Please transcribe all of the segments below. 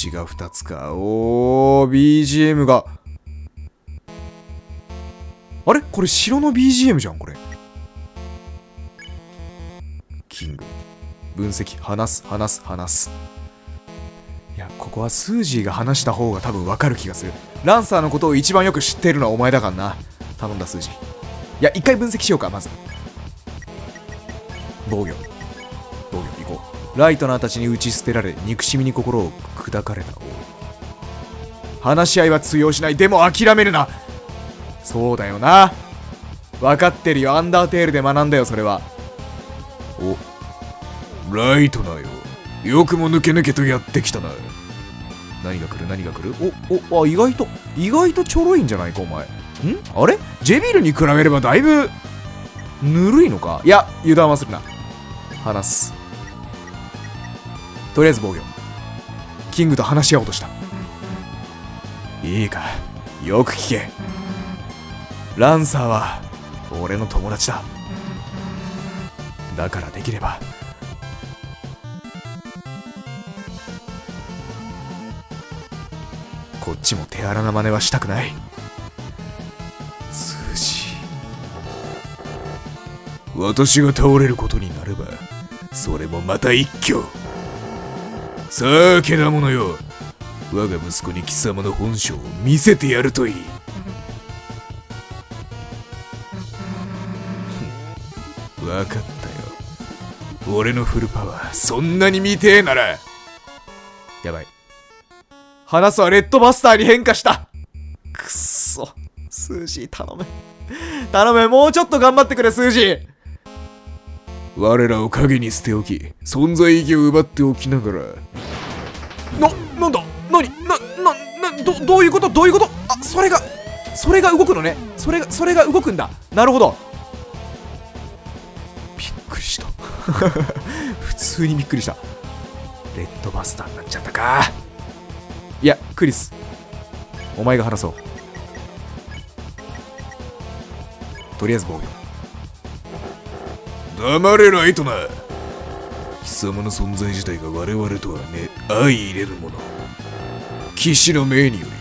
血が2つか。おー、BGM が。あれ？これ城の BGM じゃん、これ。キング。分析。話す、話す、話す。いや、ここはスージーが話した方が多分わかる気がする。ランサーのことを一番よく知ってるのはお前だからな。頼んだスージー。いや、一回分析しようか、まず。防御。防御、行こう。ライトナーたちに打ち捨てられ、憎しみに心を砕かれた。話し合いは通用しない。でも諦めるな。そうだよな。分かってるよ。アンダーテールで学んだよ、それは。おライトナーよよくも抜け抜けとやってきたな何が来る？何が来る？お、お、あ、意外と、意外とちょろいんじゃないか、お前。ん？あれ？ジェビルに比べればだいぶ、ぬるいのか？いや、油断はするな。話す。とりあえず防御。キングと話し合おうとした。いいか、よく聞け。ランサーは、俺の友達だ。だからできれば、こっちも手荒な真似はしたくない。数字。私が倒れることになればそれもまた一挙さあけなものよ。我が息子に貴様の本性を見せてやるといい。分かったよ。俺のフルパワーそんなに見てえなら。やばい。話すはレッドバスターに変化した。くっそ。スージー頼む。頼む、もうちょっと頑張ってくれ、スージー。我らを影に捨て置き存在意義を奪っておきながらな、なんだ？なにな、な、な、ど、どういうこと？どういうこと？あ、それが、それが動くのね。それが、それが動くんだ。なるほど。びっくりした。普通にびっくりした。レッドバスターになっちゃったか。いや、クリス。お前が話そう。とりあえず防御。黙れライトナー貴様の存在自体が我々とはね相入れるもの。騎士の命により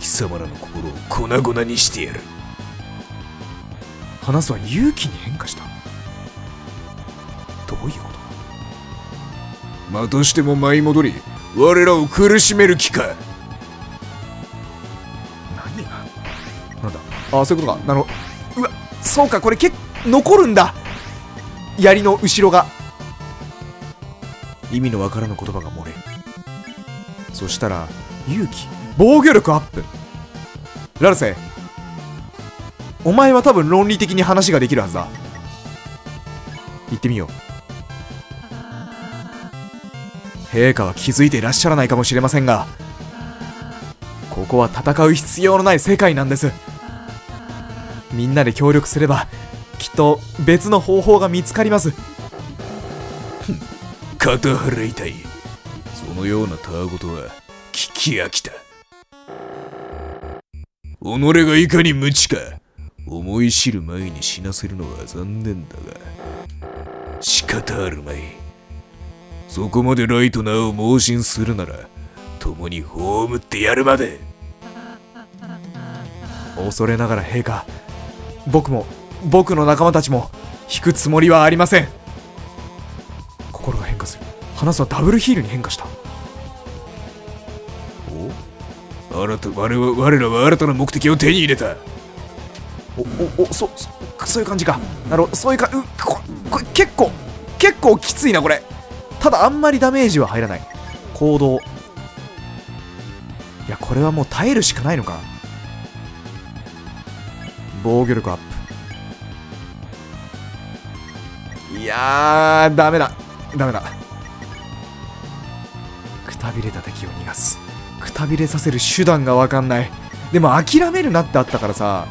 貴様らの心を粉々にしてやる。話すは勇気に変化した。どういうことまたしても舞い戻り我らを苦しめる気か。何が？なんだ？あそういうことか。なるほどうわそうかこれ結残るんだ槍の後ろが。意味のわからぬ言葉が漏れ。そしたら勇気。防御力アップ。ラルセ。お前は多分論理的に話ができるはずだ。行ってみよう。陛下は気づいていらっしゃらないかもしれませんがここは戦う必要のない世界なんです。みんなで協力すればきっと別の方法が見つかります。肩払いたい。そのようなたわごとは聞き飽きた。己がいかに無知か思い知る前に死なせるのは残念だが仕方あるまい。そこまでライトナーを盲信するなら共に葬ってやるまで。恐れながら陛下僕も僕の仲間たちも引くつもりはありません。心が変化する。話すはダブルヒールに変化した。お？新た我々我らは新たな目的を手に入れた。おおおそそそういう感じか。なるほど。そういうかうここれ結構結構きついなこれ。ただあんまりダメージは入らない。行動。いやこれはもう耐えるしかないのか。防御力アップいやーダメだ。ダメだ。くたびれた敵を逃がす。くたびれさせる手段がわかんない。でも諦めるなってあったからさ。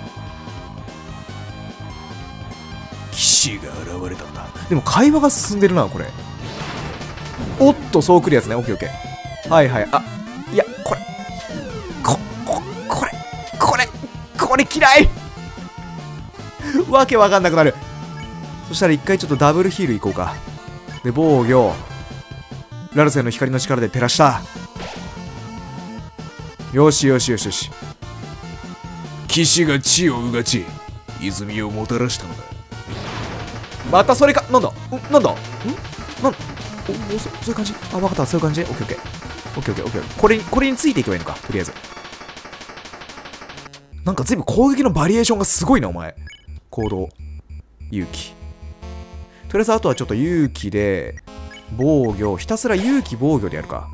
騎士が現れたんだ。でも会話が進んでるなこれ。おっとそう来るやつね。オッケーオッケー。はいはい。あいやこれ。こここれ。これ。これ嫌い。わけわかんなくなる。そしたら一回ちょっとダブルヒールいこうか。で防御。ラルセの光の力で照らした。よしよしよしよし。騎士が地をうがち泉をもたらしたのだ。またそれか。なんだ？なんだ？ん？なん？おそそういう感じ？あ分かった。そういう感じ？オッケーオッケー。オッケーオッケーオッケー。これにこれについていけばいいのかとりあえず。なんか随分攻撃のバリエーションがすごいなお前。行動。勇気。とりあえずあとはちょっと勇気で防御ひたすら勇気防御でやるか。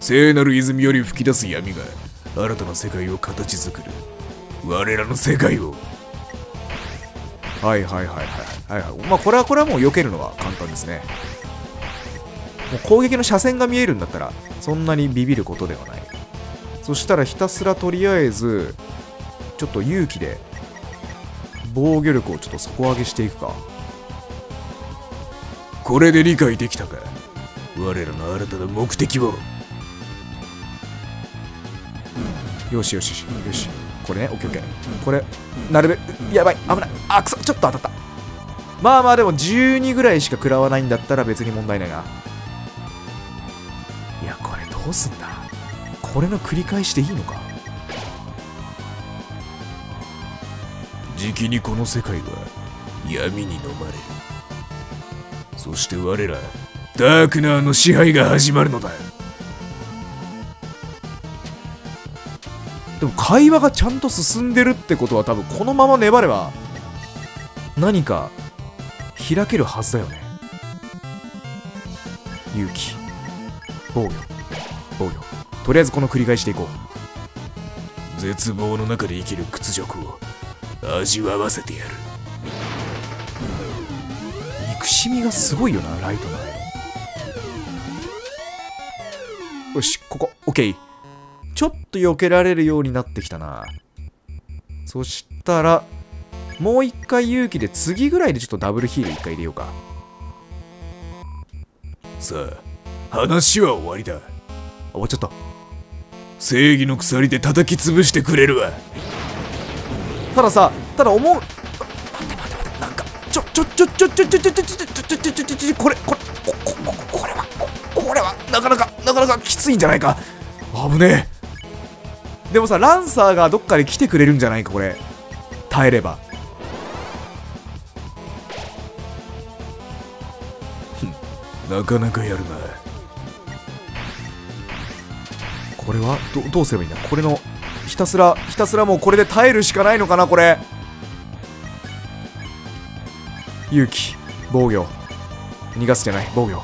聖なる泉より吹き出す闇が新たな世界を形作る。我らの世界を。はいはいはいはいはいはい。まあこれはこれはもう避けるのは簡単ですね。もう攻撃の車線が見えるんだったらそんなにビビることではない。そしたらひたすらとりあえずちょっと勇気で防御力をちょっと底上げしていくか。これで理解できたか。我らの新たな目的をよしよしよしよし。これねオッケーオッケー。これなるべくやばい危ない。あくそちょっと当たった。まあまあでも12ぐらいしか食らわないんだったら別に問題ないな。いやこれどうすんだ。これの繰り返しでいいのかじきにこの世界は闇に飲まれるそして我らダークナーの支配が始まるのだ。でも会話がちゃんと進んでるってことは多分このまま粘れば何か開けるはずだよね。勇気。防御。防御。とりあえずこの繰り返しでいこう。絶望の中で生きる屈辱を。味わわせてやる。憎しみがすごいよなライトのよしここ。OK ちょっと避けられるようになってきたな。そしたらもう一回勇気で次ぐらいでちょっとダブルヒール一回入れようか。さあ話は終わりだ。あ終わっちゃった。正義の鎖で叩き潰してくれるわたださただ思う待って待って待ってなんかちょちょちょちょちょちょちょちょちょちょちょちょちょこれこれここここれはここれはなかなかなかなかきついんじゃないか危ねえでもさランサーがどっかで来てくれるんじゃないかこれ耐えればなかなかやるなこれはどどうすればいいんだこれのひたすらひたすらもうこれで耐えるしかないのかなこれ。勇気。防御。逃がすじゃない。防御。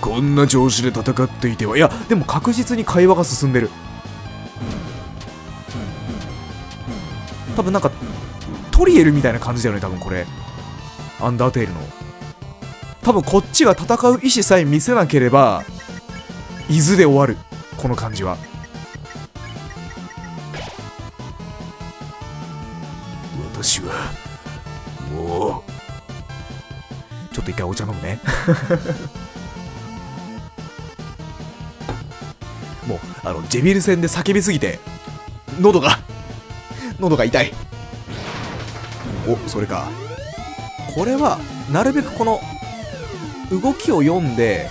こんな調子で戦っていては。いやでも確実に会話が進んでる。多分なんかトリエルみたいな感じだよね多分これ。アンダーテールの。多分こっちが戦う意思さえ見せなければ伊豆で終わる。この感じは。ちょっと一回お茶飲むね。もうあのジェビル戦で叫びすぎて喉が喉が痛い。おそれか。これはなるべくこの動きを読んで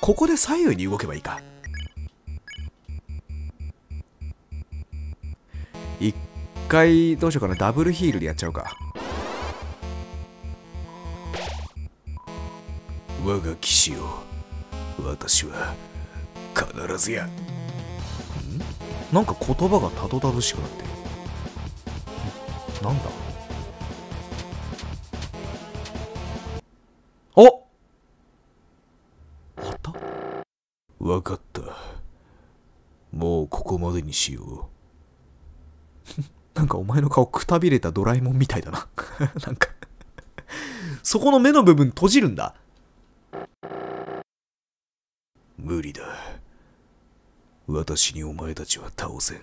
ここで左右に動けばいいか。一回どうしようかな。ダブルヒールでやっちゃうか我が騎士よ私は必ずや。なんか言葉がたどたどしくなって。るなんだ？お！あった？分かった。もうここまでにしよ なんかお前の顔くたびれたドラえもんみたいだな。なんか。そこの目の部分閉じるんだ。う無理だ。私にお前たちは倒せん。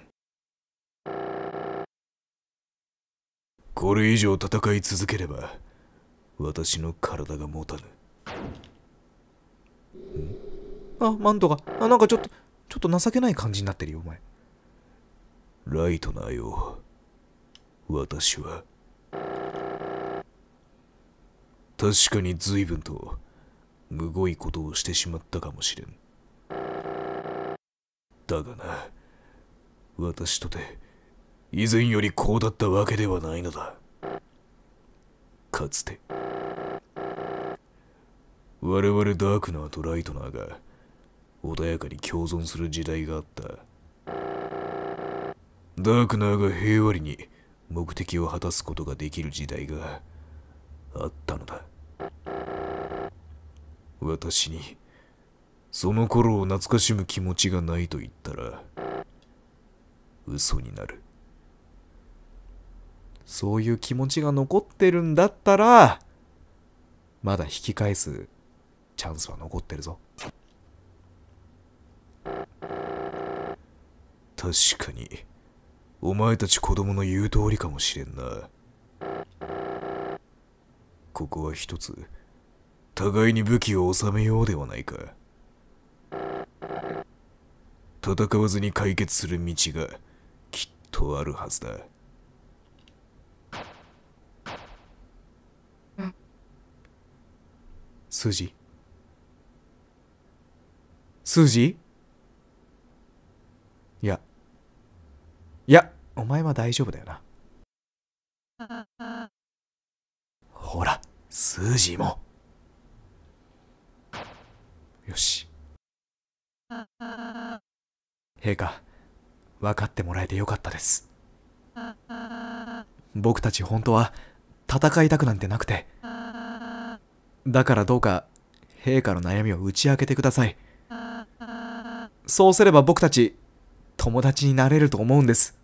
これ以上戦い続ければ私の体が持たぬ。あマントが。あなんかちょっとちょっと情けない感じになってるよお前。ライトナーよ私は。確かに随分とむごいことをしてしまったかもしれん。だがな私とて以前よりこうだったわけではないのだ。かつて我々ダークナーとライトナーが穏やかに共存する時代があった。ダークナーが平和に目的を果たすことができる時代があったのだ。私にその頃を懐かしむ気持ちがないと言ったら嘘になる。そういう気持ちが残ってるんだったらまだ引き返すチャンスは残ってるぞ。確かにお前たち子供の言う通りかもしれんな。ここは一つ互いに武器を収めようではないか。戦わずに解決する道がきっとあるはずだ。数字数字いや。いやお前は大丈夫だよな。ほらスージーもよし。陛下分かってもらえてよかったです。僕たち本当は戦いたくなんてなくて。だからどうか陛下の悩みを打ち明けてください。そうすれば僕たち友達になれると思うんです。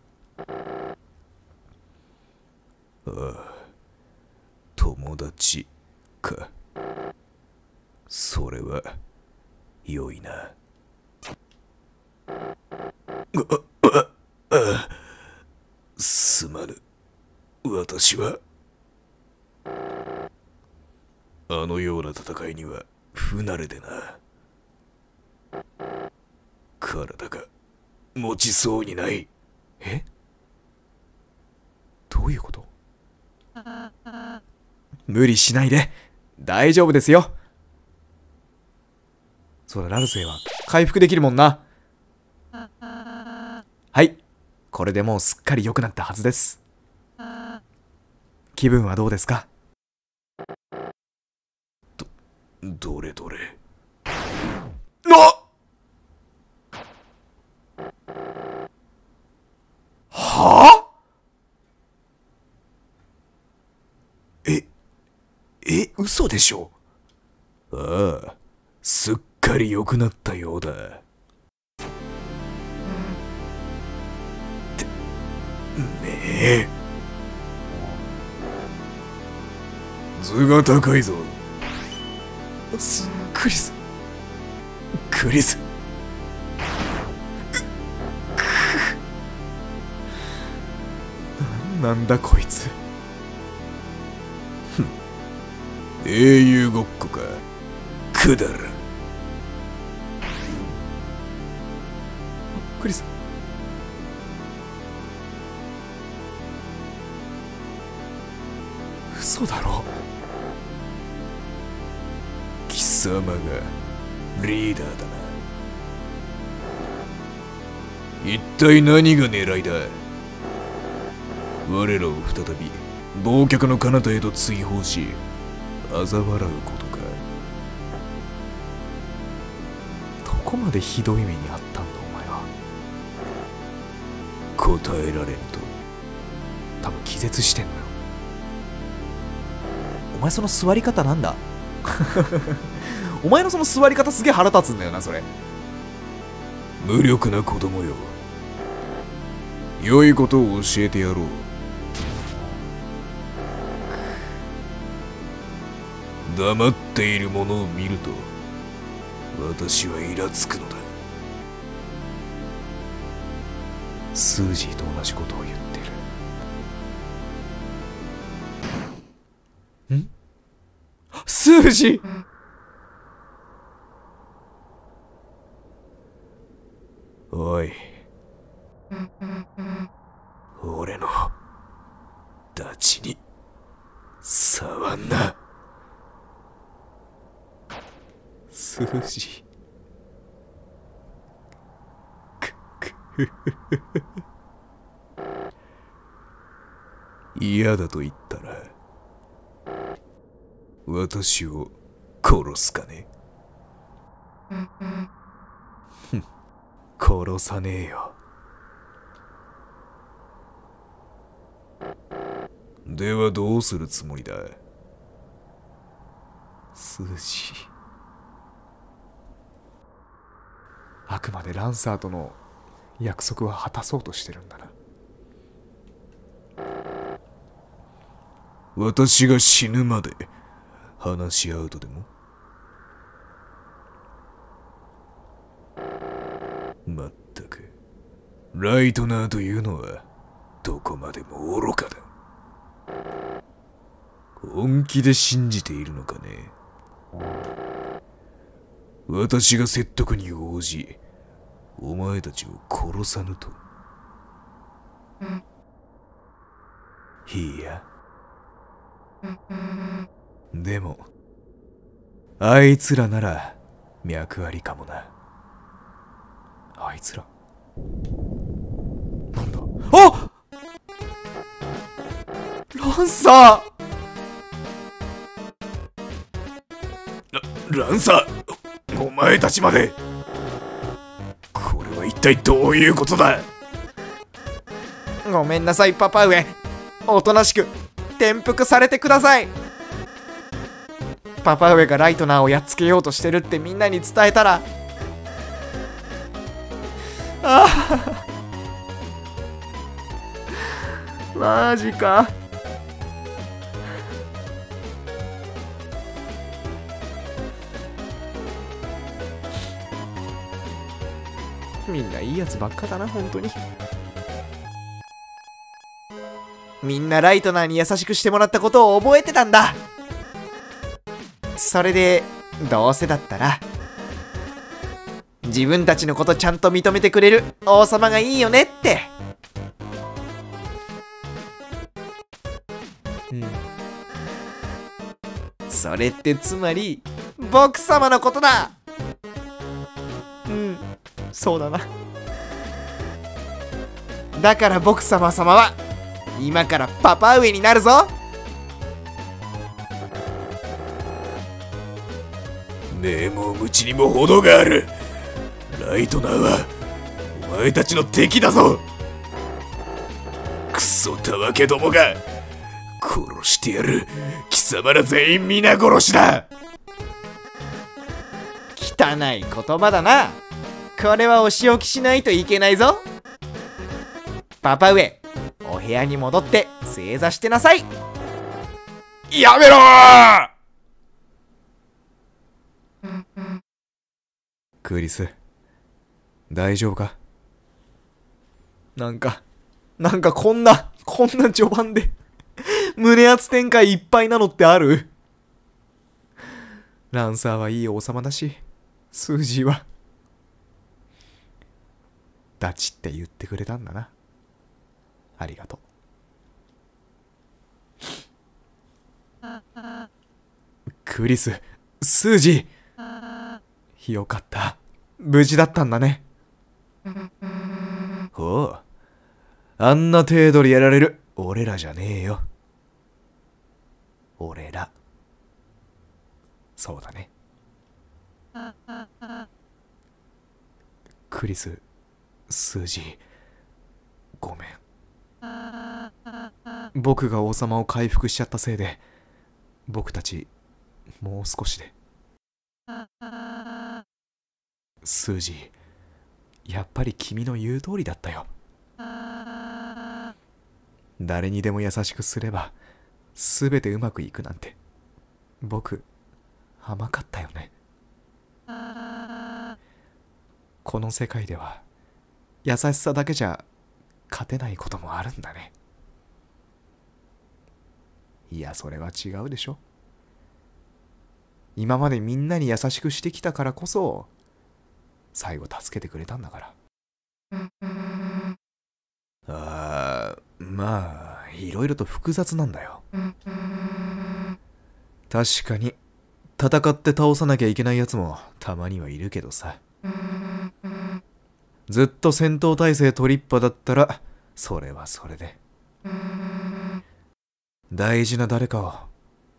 ああ。友達か。それは良いな。すまぬ。私はあのような戦いには不慣れでな。体が持ちそうにない。え？どういうこと？無理しないで。大丈夫ですよ。そうだラルセイは回復できるもんな。はい。これでもうすっかり良くなったはずです。気分はどうですか？どれどれ？なはあ？ええ嘘でしょ？ああ。すっかり良くなったようだ。てめえ。図が高いぞ。すクリスクリス。なんなんだこいつ。英雄ごっこか。くだらん。クリス。嘘だろ。貴様がリーダーだな。一体何が狙いだ我らを再び忘却の彼方へと追放し嘲笑うことか。どこまでひどい目にあった？答えられんと。多分気絶してんのよ。お前その座り方なんだ？お前のその座り方すげえ腹立つんだよなそれ。無力な子供よ。良いことを教えてやろう。黙っている者を見ると私はイラつくのだ。スージーと同じことを言ってる。ん？スージーおい俺のダチに触んな数字嫌だと言ったら私を殺すかね？殺さねえよ。ではどうするつもりだ？数字あくまでランサーとの約束は果たそうとしてるんだな私が死ぬまで話し合うとでも？まったくライトナーというのはどこまでも愚かだ。本気で信じているのかね？私が説得に応じお前たちを殺さぬと。いいやでもあいつらなら脈ありかもな。あいつら？なんだ？あランサー！ランサー！お前たちまで！これは一体どういうことだ？ごめんなさいパパ上。おとなしく。転覆されてください。パパ上がライトナーをやっつけようとしてるってみんなに伝えたら。ああマジか。みんないいやつばっかだな本当に。みんなライトナーに優しくしてもらったことを覚えてたんだ。それでどうせだったら自分たちのことちゃんと認めてくれる王様がいいよねって。それってつまり僕様のことだ。うん。そうだな。だから僕様様は今からパパ上になるぞ。ねえもう無知にも程がある。ライトナーはお前たちの敵だぞ。クソたわけどもが殺してやる。貴様ら全員皆殺しだ。汚い言葉だな。これはお仕置きしないといけないぞ。パパ上お部屋に戻って正座してなさい。やめろクリス大丈夫か？なんかなんかこんなこんな序盤で胸圧展開いっぱいなのってある？ランサーはいい王様だしスージーはダチって言ってくれたんだなありがとう。クリススージーよかった。無事だったんだね。ほう。あんな程度でやられる。俺らじゃねえよ。俺ら。そうだね。クリススージーごめん。僕が王様を回復しちゃったせいで僕たちもう少しで。スージーやっぱり君の言う通りだったよ。誰にでも優しくすれば全てうまくいくなんて。僕甘かったよね。この世界では優しさだけじゃ勝てないこともあるんだね。いやそれは違うでしょ。今までみんなに優しくしてきたからこそ最後助けてくれたんだから。あーまあいろいろと複雑なんだよ。確かに戦って倒さなきゃいけないやつもたまにはいるけどさ。ずっと戦闘態勢取りっぱだったら、それはそれで。大事な誰かを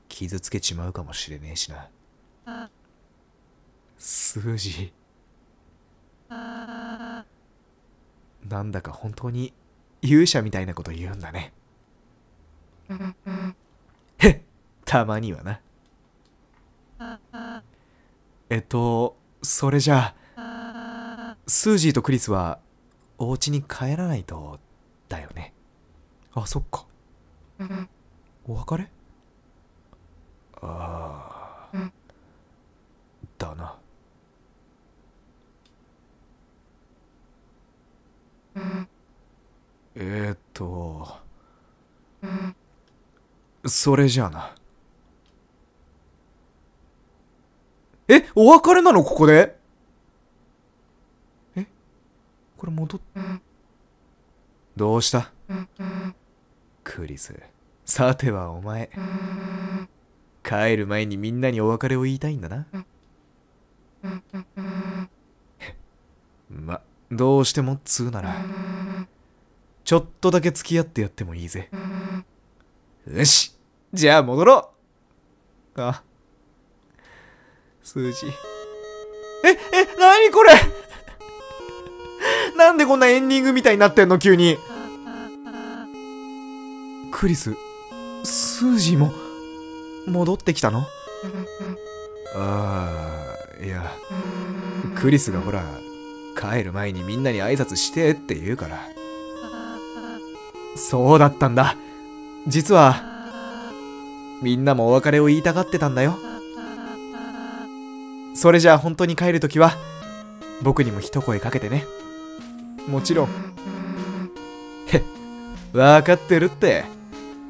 傷つけちまうかもしれねえしな。数字。なんだか本当に勇者みたいなこと言うんだね。へっ、たまにはな。えっと、それじゃあ、スージーとクリスはお家に帰らないとだよね。あ、そっか。お別れ？ああ。だな。え、っと、それじゃあな。え？お別れなのここでえこれ戻っ、どうした？クリス。さてはお前。帰る前にみんなにお別れを言いたいんだな。ま、どうしてもっつうなら、ちょっとだけ付き合ってやってもいいぜ。よしじゃあ戻ろうあ。数字。え、え、なにこれ？なんでこんなエンディングみたいになってんの？急に。クリス、スージーも、戻ってきたの？ああ、いや、クリスがほら、帰る前にみんなに挨拶してって言うから。そうだったんだ。実は、みんなもお別れを言いたがってたんだよ。それじゃあ本当に帰るときは、僕にも一声かけてね。もちろん。へっ、わかってるって。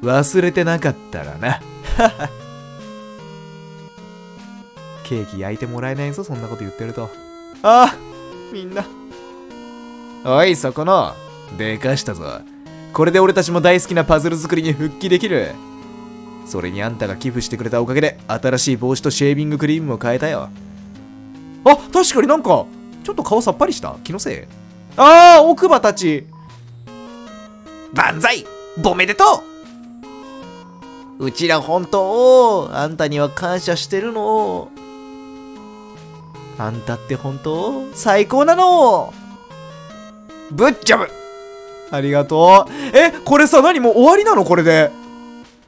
忘れてなかったらな。ケーキ焼いてもらえないぞ、そんなこと言ってると。ああ、みんな。おい、そこの、でかしたぞ。これで俺たちも大好きなパズル作りに復帰できる。それにあんたが寄付してくれたおかげで、新しい帽子とシェービングクリームも変えたよ。あ、確かになんか、ちょっと顔さっぱりした気のせいああ、奥歯たち。万歳おめでとううちら本当、あんたには感謝してるの。あんたって本当、最高なの。ぶっちゃぶありがとう。え、これさ、何もう終わりなの？これで。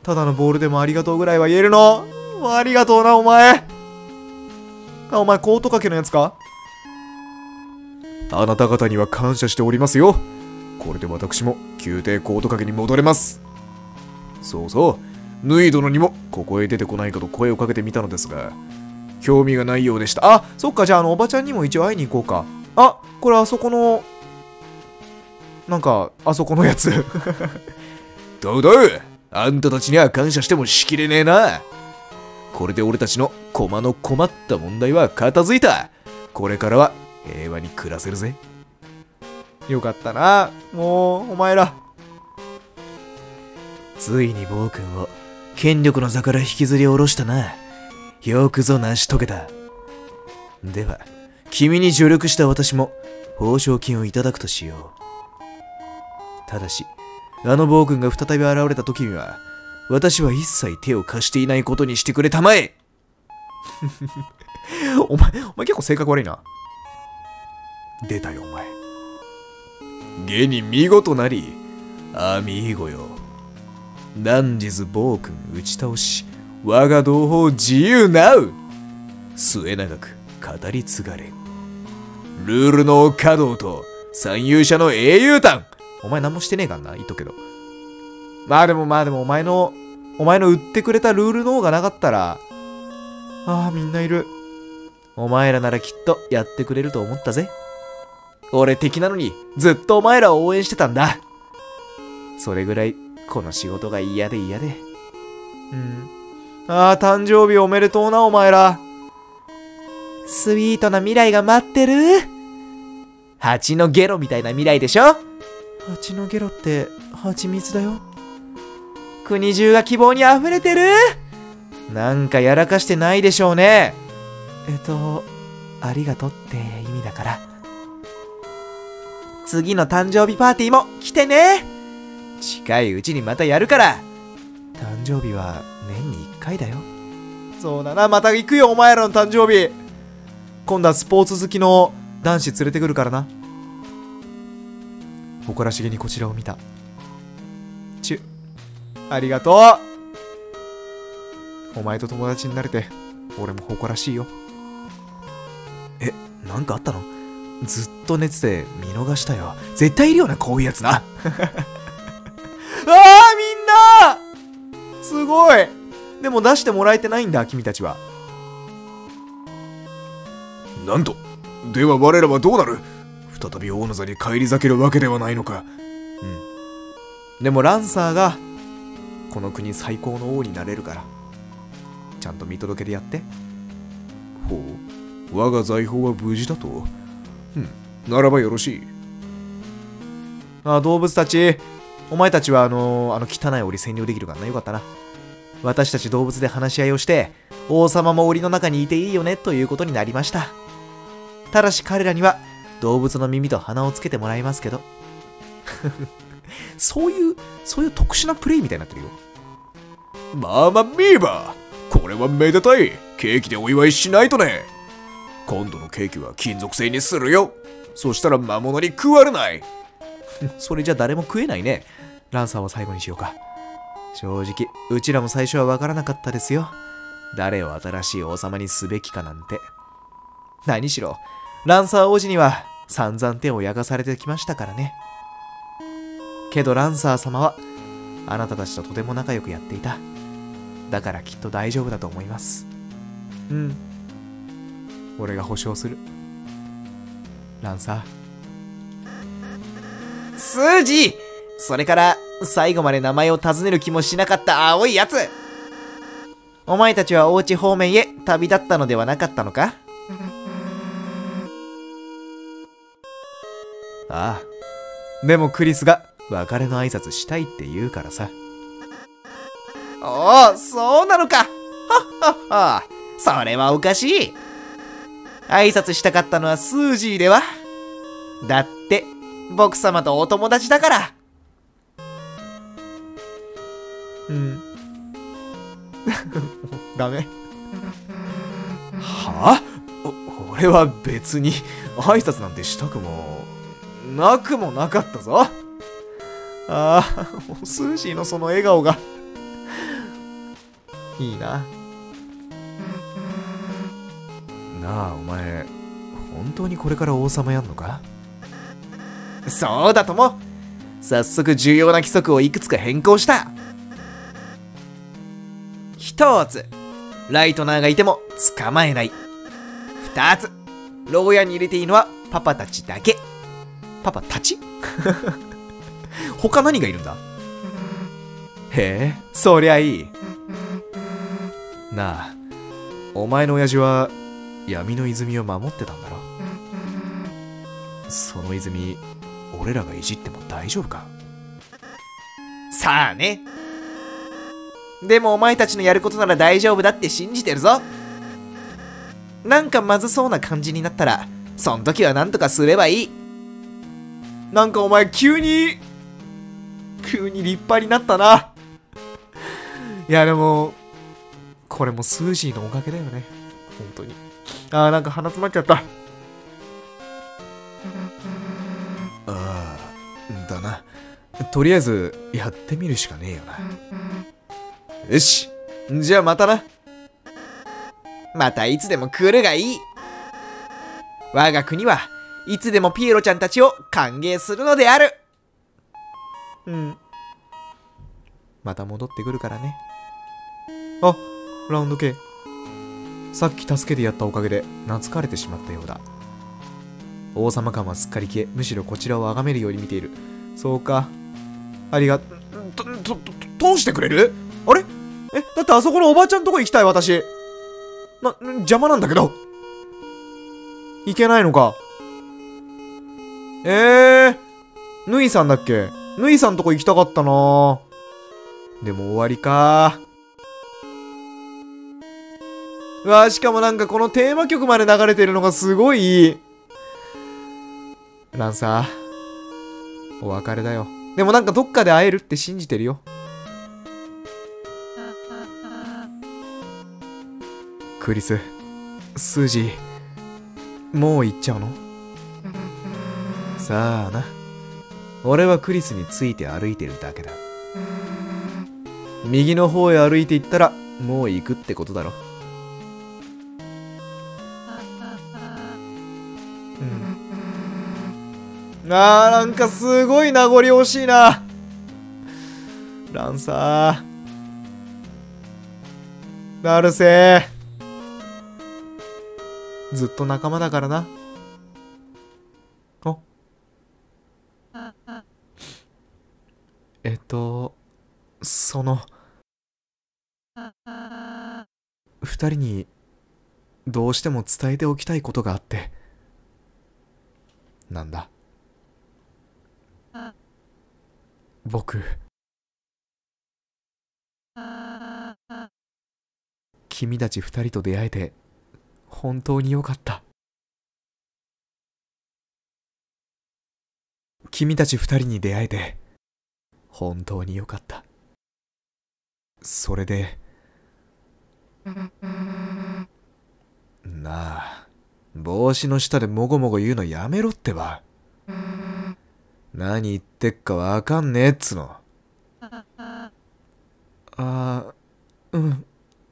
ただのボールでもありがとうぐらいは言えるの。ありがとうな、お前。あ、お前、コート掛けのやつか？あなた方には感謝しておりますよ。これで私も宮廷コート掛けに戻れます。そうそう、ヌイ殿にもここへ出てこないかと声をかけてみたのですが、興味がないようでした。あ、そっか、じゃあ、あの、おばちゃんにも一応会いに行こうか。あ、これあそこの、なんか、あそこのやつ。どうどうあんたたちには感謝してもしきれねえな。これで俺たちの駒の困った問題は片付いた。これからは平和に暮らせるぜ。よかったな。もう、お前ら。ついに暴君を権力の座から引きずり下ろしたな。よくぞ成し遂げた。では、君に助力した私も報奨金をいただくとしよう。ただし、あの暴君が再び現れた時には、私は一切手を貸していないことにしてくれたまえ お前、お前結構性格悪いな。出たよ、お前。現に見事なり、アミーゴよ。何日暴君打ち倒し、我が同胞自由なう末永く語り継がれ。ルールの稼働と三勇者の英雄譚お前何もしてねえからな、言っとくけど。まあでもまあでもお前の、お前の売ってくれたルールの方がなかったら、ああ、みんないる。お前らならきっとやってくれると思ったぜ。俺敵なのにずっとお前らを応援してたんだ。それぐらいこの仕事が嫌で嫌で。うん。ああ、誕生日おめでとうな、お前ら。スイートな未来が待ってる。蜂のゲロみたいな未来でしょ？蜂のゲロって蜂蜜だよ。国中が希望に溢れてる？なんかやらかしてないでしょうね。えっと、ありがとうって意味だから。次の誕生日パーティーも来てね近いうちにまたやるから誕生日は年に1回だよ。そうだな、また行くよ、お前らの誕生日。今度はスポーツ好きの男子連れてくるからな。誇らしげにこちらを見た。チュ。ありがとうお前と友達になれて、俺も誇らしいよ。え、なんかあったの？ずっと寝てて見逃したよ。絶対いるよな、こういうやつな。ああ、みんなすごいでも出してもらえてないんだ、君たちは。なんとでは我らはどうなる？再び大野座に返り咲けるわけではないのか。うん。でもランサーが、この国最高の王になれるから。ちゃんと見届けてやって。ほう。我が財宝は無事だと？うん。ならばよろしい。あ、動物たち。お前たちはあのー、あの汚い檻占領できるからな。よかったな。私たち動物で話し合いをして、王様も檻の中にいていいよねということになりました。ただし彼らには動物の耳と鼻をつけてもらいますけど。そういう、そういう特殊なプレイみたいになってるよ。まあまあミーバーこれはめでたいケーキでお祝いしないとね今度のケーキは金属製にするよそしたら魔物に食われない それじゃ誰も食えないね。ランサーは最後にしようか。正直、うちらも最初はわからなかったですよ。誰を新しい王様にすべきかなんて。何しろ、ランサー王子には散々手を焼かされてきましたからね。けどランサー様は、あなたたちととても仲良くやっていた。だからきっと大丈夫だと思います。うん。俺が保証する。ランサー。スージーそれから、最後まで名前を尋ねる気もしなかった青いやつお前たちはお家方面へ旅立ったのではなかったのか？ああ。でもクリスが別れの挨拶したいって言うからさ。おお、そうなのかはっはっは。それはおかしい。挨拶したかったのはスージーでは。だって、僕様とお友達だから。うん。ダメ。は？あ俺は別に挨拶なんてしたくもなくもなかったぞ。ああ、スーシーのその笑顔がいいな。なあ、お前、本当にこれから王様やんのか？そうだとも早速重要な規則をいくつか変更した。一つ、ライトナーがいても捕まえない。二つ、牢屋に入れていいのはパパたちだけ。パパたち？他何がいるんだ？へえ、そりゃいい。なあ、お前の親父は闇の泉を守ってたんだろ？その泉、俺らがいじっても大丈夫か？さあね。でもお前たちのやることなら大丈夫だって信じてるぞ。なんかまずそうな感じになったら、そん時は何とかすればいい。なんかお前急に、急に立派になったな。いやでも、これもスージーのおかげだよね。本当に。あーなんか鼻詰まっちゃった。ああ、だな。とりあえず、やってみるしかねえよな。よし。じゃあまたな。またいつでも来るがいい。我が国はいつでもピエロちゃんたちを歓迎するのである。うん。また戻ってくるからね。あ、ラウンド K。さっき助けてやったおかげで懐かれてしまったようだ。王様感はすっかり消え、むしろこちらを崇めるように見ている。そうか。ありが、と、と、と、通してくれる？あれ？え、だってあそこのおばちゃんとこ行きたい、私。な、邪魔なんだけど。行けないのか。えー、ぬいさんだっけ？ぬいさんとこ行きたかったなでも終わりかうわしかもなんかこのテーマ曲まで流れてるのがすごいいい。ランサーお別れだよ。でもなんかどっかで会えるって信じてるよ。クリススージーもう行っちゃうの？さあな。俺はクリスについて歩いてるだけだ。右の方へ歩いていったらもう行くってことだろ。うん。あーなんかすごい名残惜しいな。ランサー。ナルセ。ずっと仲間だからな。お。えっとその。二人にどうしても伝えておきたいことがあって。なんだ？僕。君たち二人と出会えて本当によかった。君たち二人に出会えて本当によかった。それでなあ帽子の下でもごもご言うのやめろってば。何言ってっかわかんねえっつの。ああうん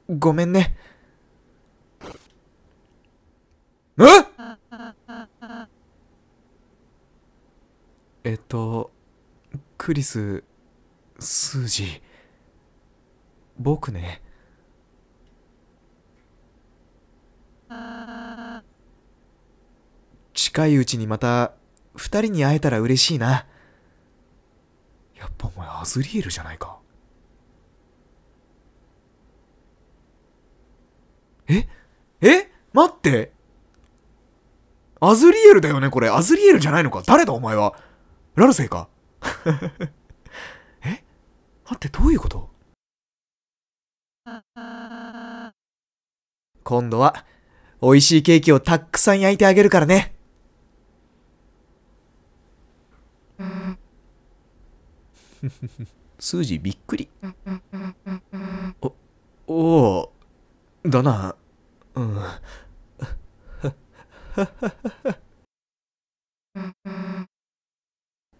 ごめんね。え？えっとクリススージー。僕ね。近いうちにまた二人に会えたら嬉しいな。やっぱお前アズリエルじゃないか。え？え？待って。アズリエルだよねこれ。アズリエルじゃないのか？誰だお前は？ラルセイか？え？待ってどういうこと？今度は美味しいケーキをたっくさん焼いてあげるからね。スージーびっくり。おおおだな。うん。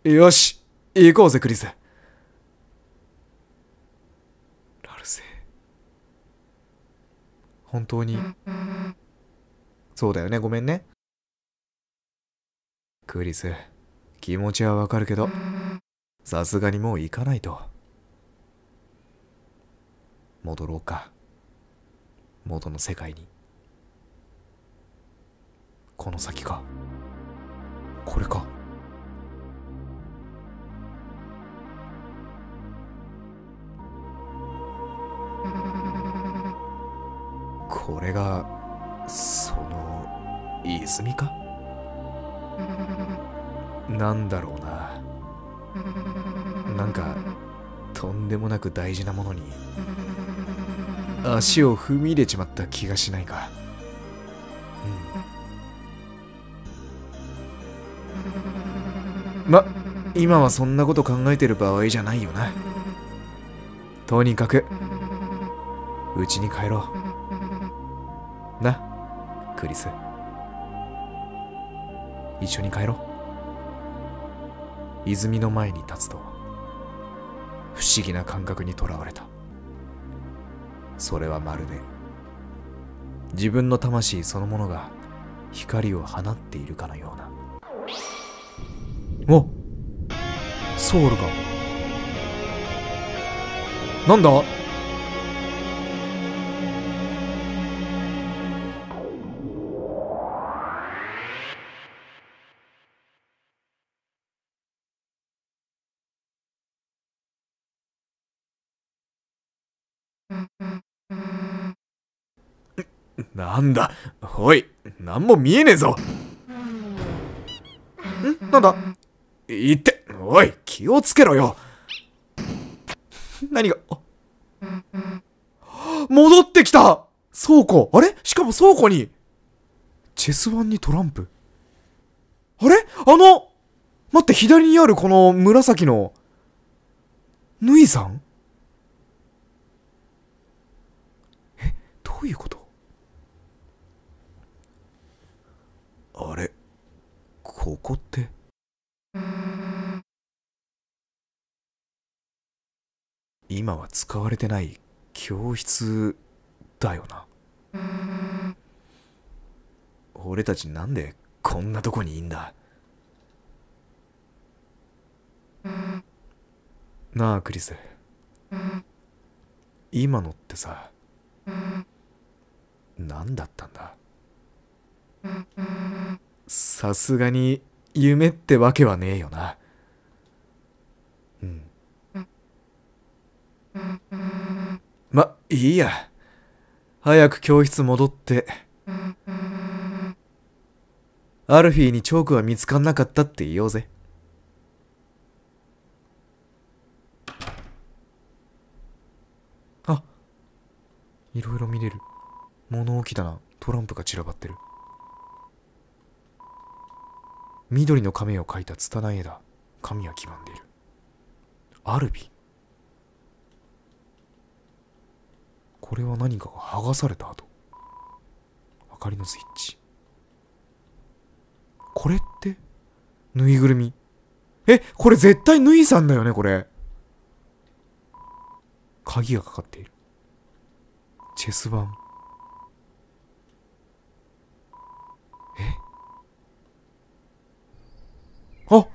よし行こうぜクリス。ラルセ。本当に。そうだよねごめんね。クリス気持ちはわかるけど。さすがにもう行かないと。戻ろうか。元の世界に。この先か。これか。これがその泉か？なんだろうな。なんかとんでもなく大事なものに足を踏み入れちまった気がしないか。うん。ま今はそんなこと考えてる場合じゃないよな。とにかくうちに帰ろう。なクリス。一緒に帰ろう泉の前に立つと不思議な感覚にとらわれた。それはまるで自分の魂そのものが光を放っているかのような。おソウルがなんだ？なんだ。おい何も見えねえぞ。ん？なんだ？いっておい気をつけろよ。何が？戻ってきた。倉庫。あれ？しかも倉庫に、チェス盤にトランプ？あれ？あの、待って、左にあるこの紫の、ぬいさん？え、どういうこと？あれここって？今は使われてない教室だよな。俺たちなんでこんなとこにいんだ？なあクリス。今のってさ何だったんだ？さすがに夢ってわけはねえよな。うん。まいいや。早く教室戻って。アルフィーにチョークは見つかんなかったって言おうぜ。あいろいろ見れる。物置だな。トランプが散らばってる。緑の亀を描いた拙い絵だ髪は黄ばんでいる。アルビ。これは何かが剥がされた跡。明かりのスイッチ。これってぬいぐるみ。えこれ絶対ぬいさんだよねこれ。鍵がかかっている。チェス盤えあ。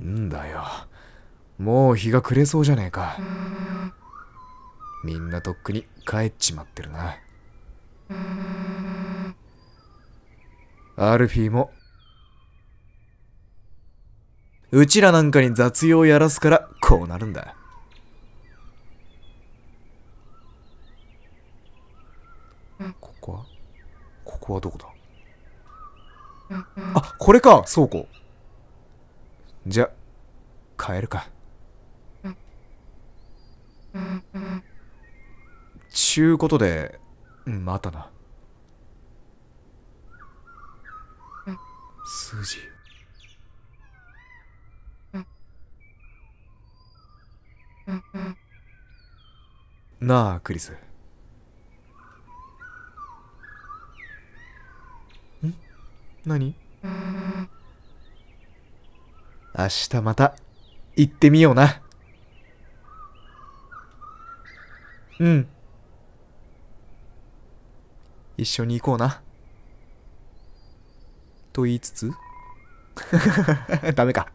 んだよ。もう日が暮れそうじゃねえか。みんなとっくに帰っちまってるな。アルフィーも。うちらなんかに雑用やらすからこうなるんだ。ここは？ここはどこだ？あこれか。倉庫じゃ帰るか。ちゅうことでまたな。数字。なあクリス。何？明日また行ってみような。うん。一緒に行こうな。と言いつつ。ダメか。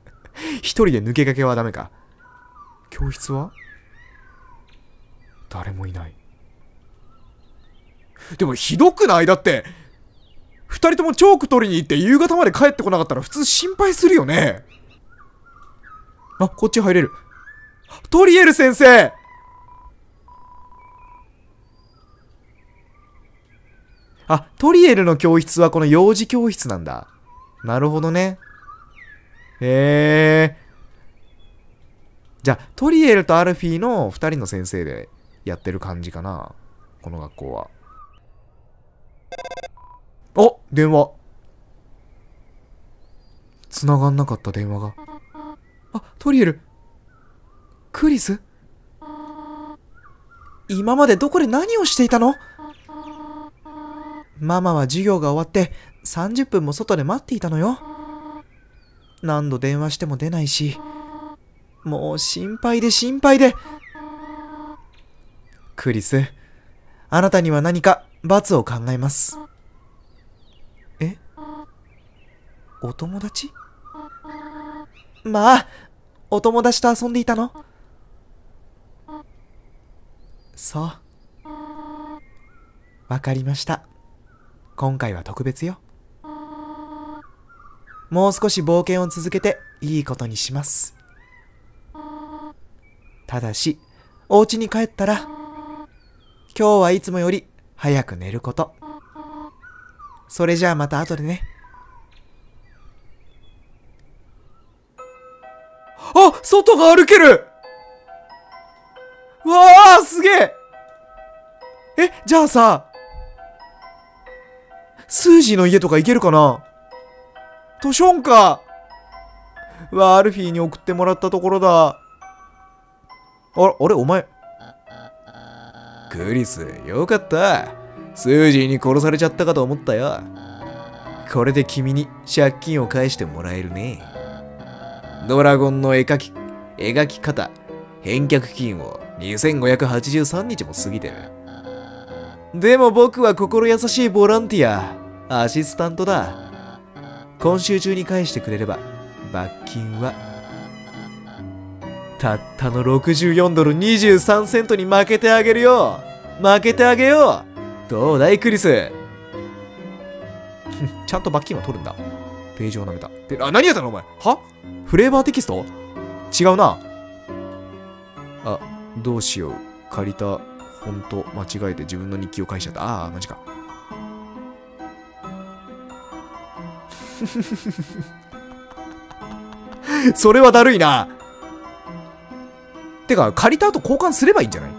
一人で抜け駆けはダメか。教室は？誰もいない。でもひどくない？だって。二人ともチョーク取りに行って夕方まで帰ってこなかったら普通心配するよねあこっち入れるトリエル先生あ、トリエルの教室はこの幼児教室なんだ。なるほどね。へえ。じゃあ、トリエルとアルフィーの二人の先生でやってる感じかな。この学校は。お電話。繋がんなかった電話が。あ、トリエル。クリス？今までどこで何をしていたの？ママは授業が終わって30分も外で待っていたのよ。何度電話しても出ないし、もう心配で心配で。クリス、あなたには何か罰を考えます。えお友達？まあ、お友達と遊んでいたの？そう。わかりました。今回は特別よ。もう少し冒険を続けていいことにします。ただし、お家に帰ったら、今日はいつもより早く寝ること。それじゃあまた後でね。あ外が歩けるわあすげええ、じゃあさ、スージーの家とか行けるかな？図書ンかうわ、アルフィーに送ってもらったところだ。あ、あれ、お前。クリス、よかった。スージーに殺されちゃったかと思ったよ。これで君に借金を返してもらえるね。ドラゴンの絵描き、描き方、返却期限を2583日も過ぎてる。でも僕は心優しいボランティア、アシスタントだ。今週中に返してくれれば、罰金は、たったの64ドル23セントに負けてあげるよ負けてあげようどうだいクリス？ちゃんと罰金は取るんだ。ページを舐めた。であ、何やったのお前？は？フレーバーテキスト？違うな。あ、どうしよう。借りた、ほんと、間違えて自分の日記を返しちゃった。ああ、マジか。それはだるいな。てか、借りた後交換すればいいんじゃない？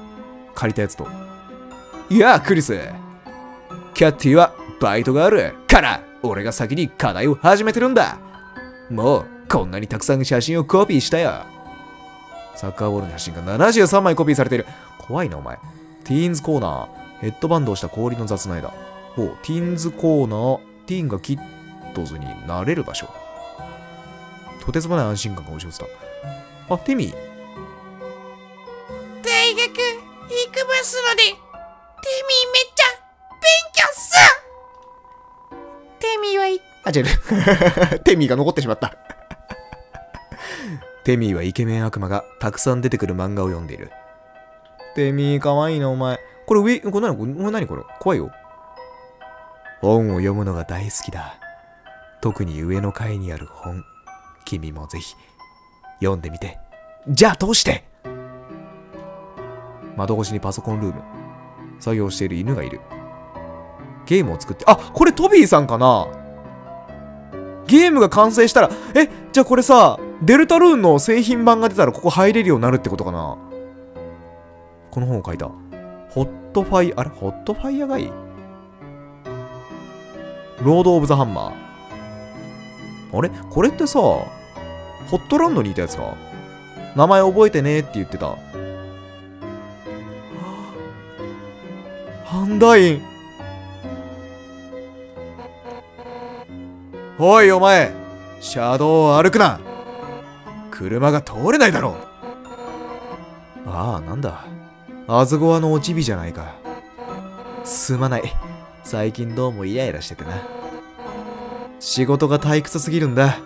借りたやつと。いや、クリス。キャッティはバイトがあるから、俺が先に課題を始めてるんだ。もう、こんなにたくさん写真をコピーしたよ。サッカーボールの写真が73枚コピーされている。怖いな、お前。ティーンズコーナー。ヘッドバンドをした氷の雑な絵だ。ほう、ティーンズコーナー。ティーンがキッドズになれる場所。とてつもない安心感が押し寄せた。あ、ティミー。大学行くますので、ティミーめっちゃ勉強っすテミーはいあ、違う。テミーが残ってしまった。テミーはイケメン悪魔がたくさん出てくる漫画を読んでいる。テミーかわいいな、お前。これ上、これ何これ何これ？怖いよ。本を読むのが大好きだ。特に上の階にある本。君もぜひ、読んでみて。じゃあどうして？窓越しにパソコンルーム。作業している犬がいる。ゲームを作って、あ、これトビーさんかな？ゲームが完成したら、え、じゃあこれさ、デルタルーンの製品版が出たらここ入れるようになるってことかな？この本を書いた。ホットファイ、あれ？ホットファイアがいい？ロード・オブ・ザ・ハンマー。あれ？これってさ、ホットランドにいたやつか？名前覚えてねって言ってた。アンダイン。おいお前、車道を歩くな。車が通れないだろう。ああ、なんだ。アズゴアのおちびじゃないか。すまない。最近どうもイライラしててな。仕事が退屈すぎるんだ。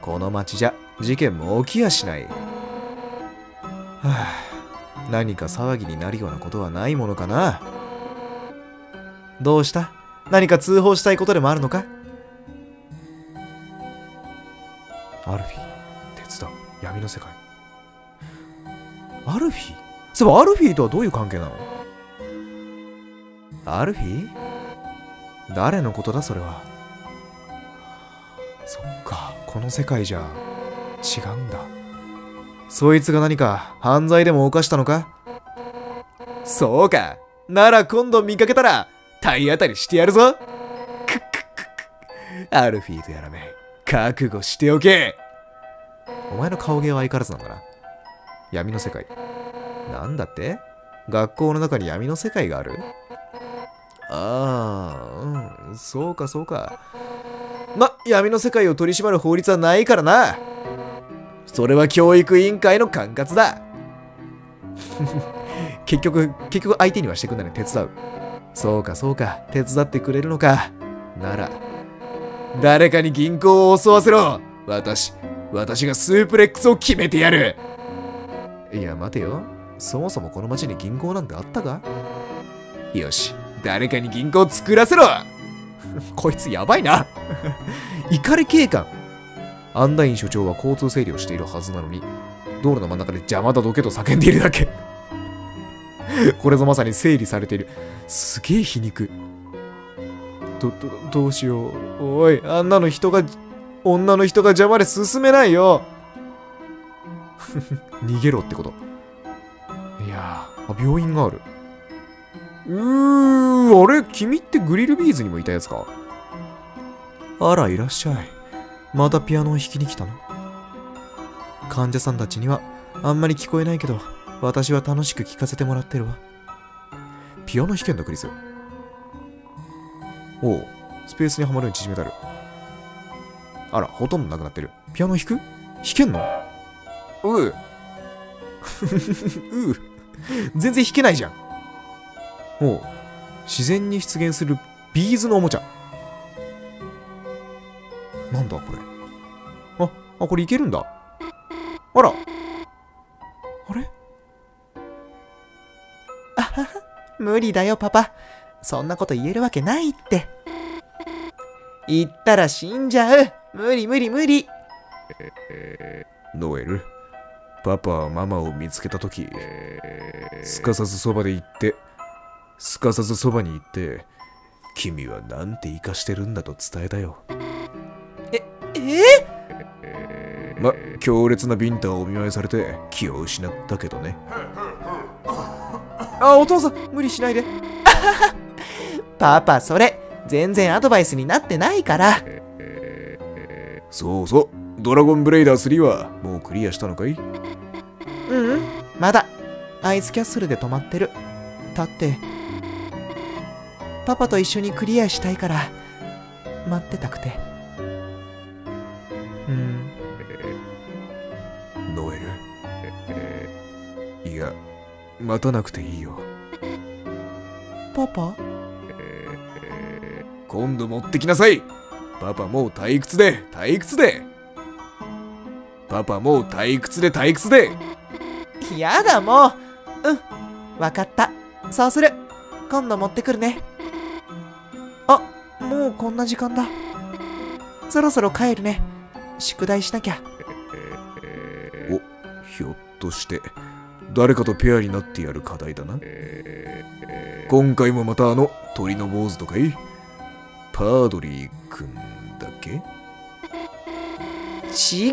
この町じゃ事件も起きやしない。はあ、何か騒ぎになるようなことはないものかな。どうした？何か通報したいことでもあるのか？アルフィー、手伝う、闇の世界。アルフィー？そうアルフィーとはどういう関係なの？アルフィー？誰のことだ？それは。そっか、この世界じゃ違うんだ。そいつが何か犯罪でも犯したのか？そうか。なら今度見かけたら体当たりしてやるぞ。くっくっくっアルフィーとやらめ、覚悟しておけお前の顔芸は相変わらずなんだな。闇の世界。なんだって？学校の中に闇の世界がある？ああ、うん、そうかそうか。ま、闇の世界を取り締まる法律はないからな。それは教育委員会の管轄だ。結局、結局相手にはしてくんだね、手伝う。そうかそうか、手伝ってくれるのか。なら、誰かに銀行を襲わせろ。私、私がスープレックスを決めてやる。いや、待てよ。そもそもこの町に銀行なんてあったか？よし、誰かに銀行を作らせろ。こいつやばいな。怒り警官。アンダイン所長は交通整理をしているはずなのに、道路の真ん中で邪魔だどけと叫んでいるだけ。これぞまさに整理されている。すげえ皮肉。ど、ど、どうしよう。おい、あんなの人が、女の人が邪魔で進めないよ。逃げろってこと。いや、あ病院がある。うー、あれ？君ってグリルビーズにもいたやつか？あら、いらっしゃい。またピアノを弾きに来たの？患者さんたちにはあんまり聞こえないけど、私は楽しく聴かせてもらってるわ。ピアノ弾けんだ、クリス？おう、スペースにはまるように縮めてある。あら、ほとんどなくなってる。ピアノ弾く？弾けんの？うう。うう。全然弾けないじゃん。おう、自然に出現するビーズのおもちゃ。なんだこれ？あ、あ、これいけるんだ。あら。あれ？あはは、無理だよ、パパ。そんなこと言えるわけないって。言ったら死んじゃう。無理無理無理。ノエル、パパはママを見つけたとき、すかさずそばで行って、すかさずそばに行って、君はなんて生かしてるんだと伝えたよ。えま、強烈なビンタをお見舞いされて気を失ったけどね。あ、お父さん、無理しないで。パパ、それ、全然アドバイスになってないから。そうそう、ドラゴンブレイダー3はもうクリアしたのかい？うんうん、まだ、アイスキャッスルで止まってる。だって、パパと一緒にクリアしたいから、待ってたくて。うん、ノエル？いや、待たなくていいよ。パパ？今度持ってきなさい。パパもう退屈で退屈で。パパもう退屈で退屈で。やだもう。うんわかった。そうする。今度持ってくるね。あもうこんな時間だ。そろそろ帰るね。宿題しなきゃ。おひょっとして誰かとペアになってやる課題だな。今回もまたあの鳥の坊主とかい？パードリーくんだっけ？違う。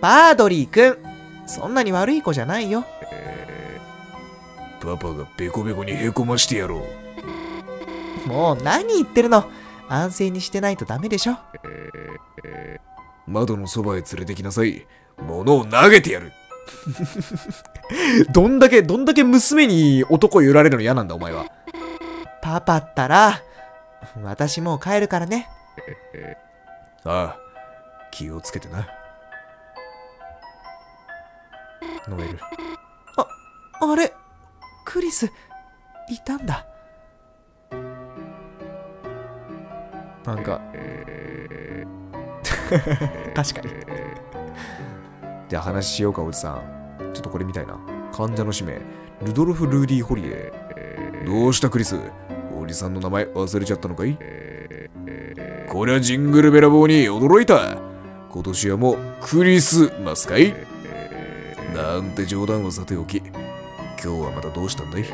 バードリーくん。そんなに悪い子じゃないよ。パパがベコベコにへこましてやろう。もう何言ってるの？安静にしてないとダメでしょ。窓のそばへ連れてきなさい。物を投げてやる。どんだけどんだけ娘に男揺られるの嫌なんだお前は。パパったら 私もう帰るからね。ああ気をつけてな。ノエルああれクリスいたんだ。なんか。確かに。じゃあ話しようかおじさん。ちょっとこれみたいな。患者の氏名ルドルフ・ルーディ・ホリデーどうしたクリス？おじさんの名前忘れちゃったのかい？こりゃジングルベラボーに驚いた。今年はもうクリスマスかい？なんて冗談はさておき。今日はまたどうしたんだい？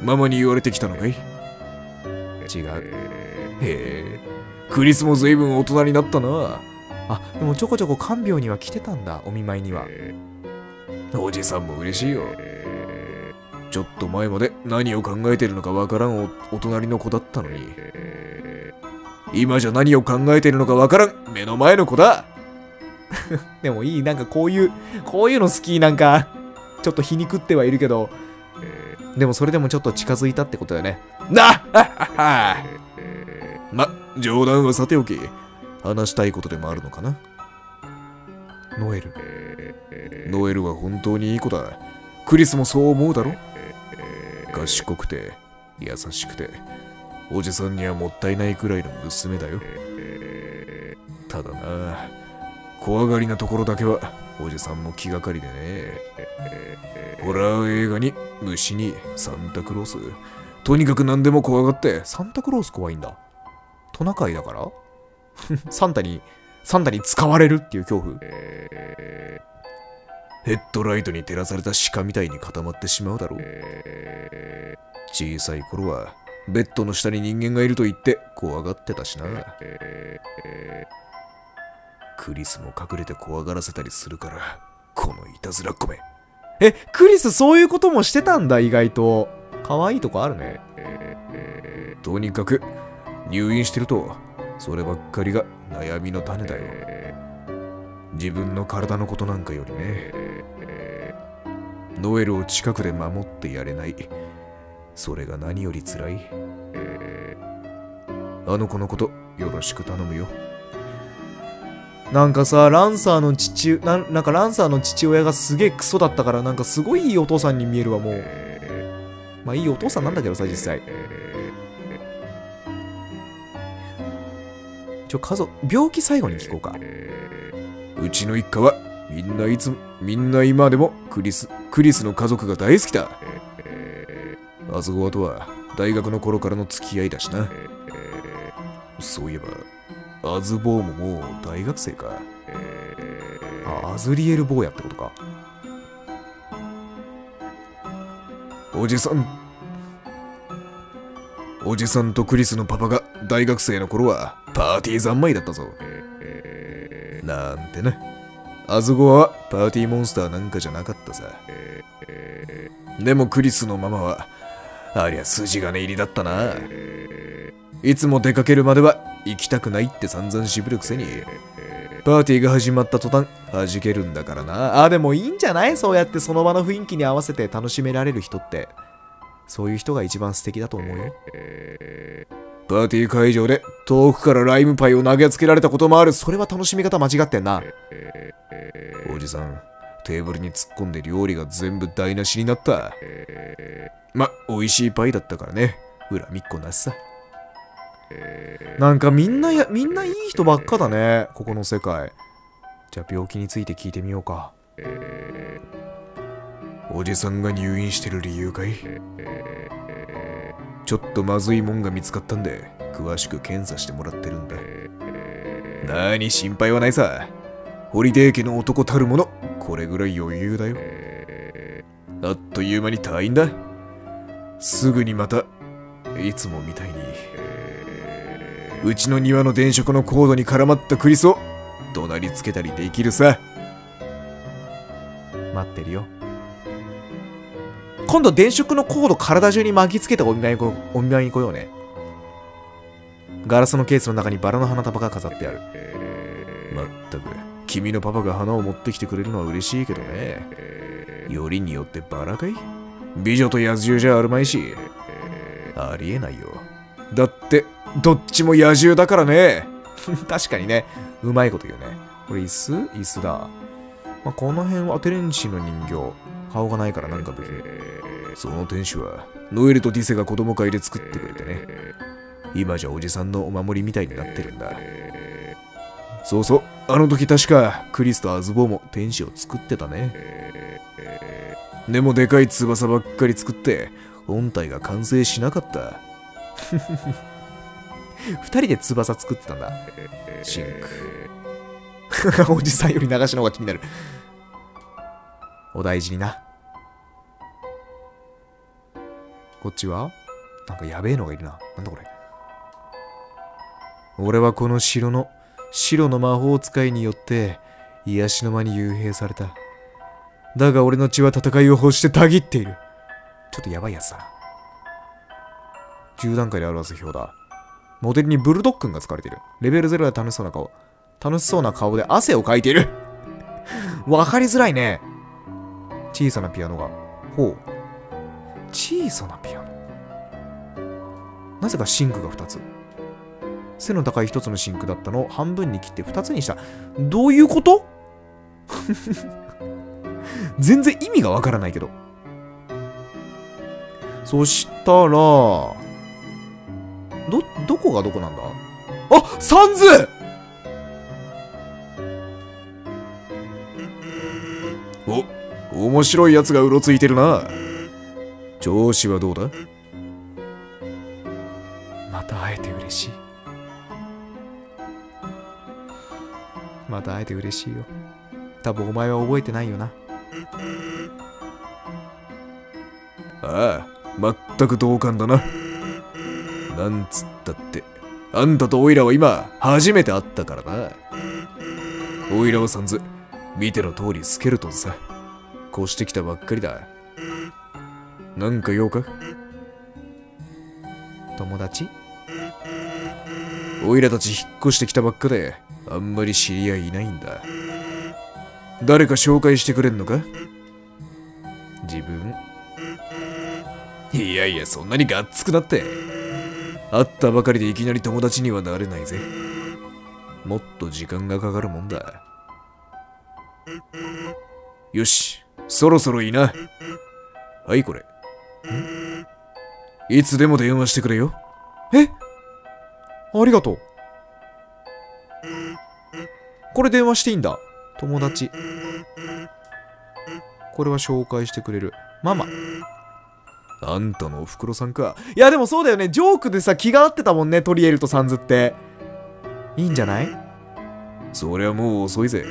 ママに言われてきたのかい？違う。へえ。クリスも随分大人になったな。あでもちょこちょこ看病には来てたんだお見舞いには。おじさんも嬉しいよちょっと前まで何を考えてるのかわからんお隣の子だったのに。今じゃ何を考えてるのかわからん目の前の子だ。でもいいなんかこういうこういうの好きなんかちょっと皮肉ってはいるけど。でもそれでもちょっと近づいたってことだよね。なっはっはっはま冗談はさておき話したいことでもあるのかな。ノエル。ノエルは本当にいい子だ。クリスもそう思うだろ賢くて優しくておじさんにはもったいないくらいの娘だよ。ただな怖がりなところだけはおじさんも気がかりでね。ホラー映画に虫にサンタクロース。とにかく何でも怖がってサンタクロース怖いんだ。トナカイだから？サンタにサンタに使われるっていう恐怖。ヘッドライトに照らされた鹿みたいに固まってしまうだろう。小さい頃はベッドの下に人間がいると言って怖がってたしな。クリスも隠れて怖がらせたりするからこのいたずらっこめえクリスそういうこともしてたんだ意外と。可愛いとこあるね。とにかく入院してるとそればっかりが悩みの種だよ自分の体のことなんかよりねノエルを近くで守ってやれないそれが何より辛いあの子のことよろしく頼むよなんかさ、ランサーの父、ななんかランサーの父親がすげえクソだったから、なんかすごいいいお父さんに見えるわ、もう。まあいいお父さんなんだけどさ、実際。ちょ、家族、病気最後に聞こうか。うちの一家はみんないつみんな今でもクリスクリスの家族が大好きだ。アズゴアとは大学の頃からの付き合いだしな。そういえばアズボーももう大学生か。あ、アズリエル坊やってことか。おじさん。おじさんとクリスのパパが大学生の頃はパーティー三昧だったぞ。なんてなアズゴアはパーティーモンスターなんかじゃなかったさ。でもクリスのママはありゃ筋金入りだったな。いつも出かけるまでは行きたくないって散々渋るくせに。パーティーが始まった途端弾けるんだからな。あ、でもいいんじゃない？そうやってその場の雰囲気に合わせて楽しめられる人って。そういう人が一番素敵だと思うよ。パーティー会場で遠くからライムパイを投げつけられたこともある。それは楽しみ方間違ってんな。おじさんテーブルに突っ込んで料理が全部台無しになった。ま美味しいパイだったからね。恨みっこなしさ。なんかみんなや、みんないい人ばっかだね。ここの世界。じゃあ病気について聞いてみようか。おじさんが入院してる理由かい？ちょっとまずいもんが見つかったんで詳しく検査してもらってるんだ。なに心配はないさ。ホリデー家の男たるもの。これぐらい余裕だよ。あっという間に退院だ。すぐにまたいつもみたいにうちの庭の電飾のコードに絡まったクリスを怒鳴りつけたりできるさ。待ってるよ。今度電飾のコード体中に巻きつけてお見舞いお見舞いに来ようね。ガラスのケースの中にバラの花束が飾ってある。まったく君のパパが花を持ってきてくれるのは嬉しいけどね。よりによってバラかい？美女と野獣じゃあるまいし。ありえないよ。だってどっちも野獣だからね。確かにね、うまいこと言うね。これ椅子？椅子だ。まあ、この辺はテレンシの人形。顔がないからなんか別に。その天使はノエルとディセが子供会で作ってくれてね今じゃおじさんのお守りみたいになってるんだそうそうあの時確かクリスとアズボーも天使を作ってたねでもでかい翼ばっかり作って本体が完成しなかった 二人で翼作ってたんだ。シンク おじさんより流しの方が気になる。お大事にな。こっちは？なんかやべえのがいるな。なんだこれ？俺はこの城の、白の魔法使いによって、癒しの間に幽閉された。だが俺の血は戦いを欲してたぎっている。ちょっとやばいやつだ。10段階で表す表だ。モデルにブルドッグンが使われている。レベル0で楽しそうな顔。楽しそうな顔で汗をかいている。わかりづらいね。小さなピアノが。ほう。小さなピアノ。なぜかシンクが2つ。背の高い1つのシンクだったのを半分に切って2つにした。どういうこと？全然意味がわからないけど。そしたら、ど、どこがどこなんだ？あサンズ！お面白いやつがうろついてるな。調子はどうだ？た会えて嬉しいよ。多分お前は覚えてないよな。ああ全く同感だな。なんつったって。あんたとオイラは今初めて会ったからな。オイラはさんず見ての通りスケルトンさ。越してきたばっかりだ。なんか用か？友達？おいらたち引っ越してきたばっかで、あんまり知り合いいないんだ。誰か紹介してくれんのか？自分？いやいや、そんなにがっつくなって。会ったばかりでいきなり友達にはなれないぜ。もっと時間がかかるもんだ。よし、そろそろいいな。はい、これ。いつでも電話してくれよ。え？ありがとう。これ電話していいんだ。友達。これは紹介してくれる。ママ。あんたのおふくろさんか。いやでもそうだよね。ジョークでさ、気が合ってたもんね。トリエルとサンズって。いいんじゃない？そりゃもう遅いぜ。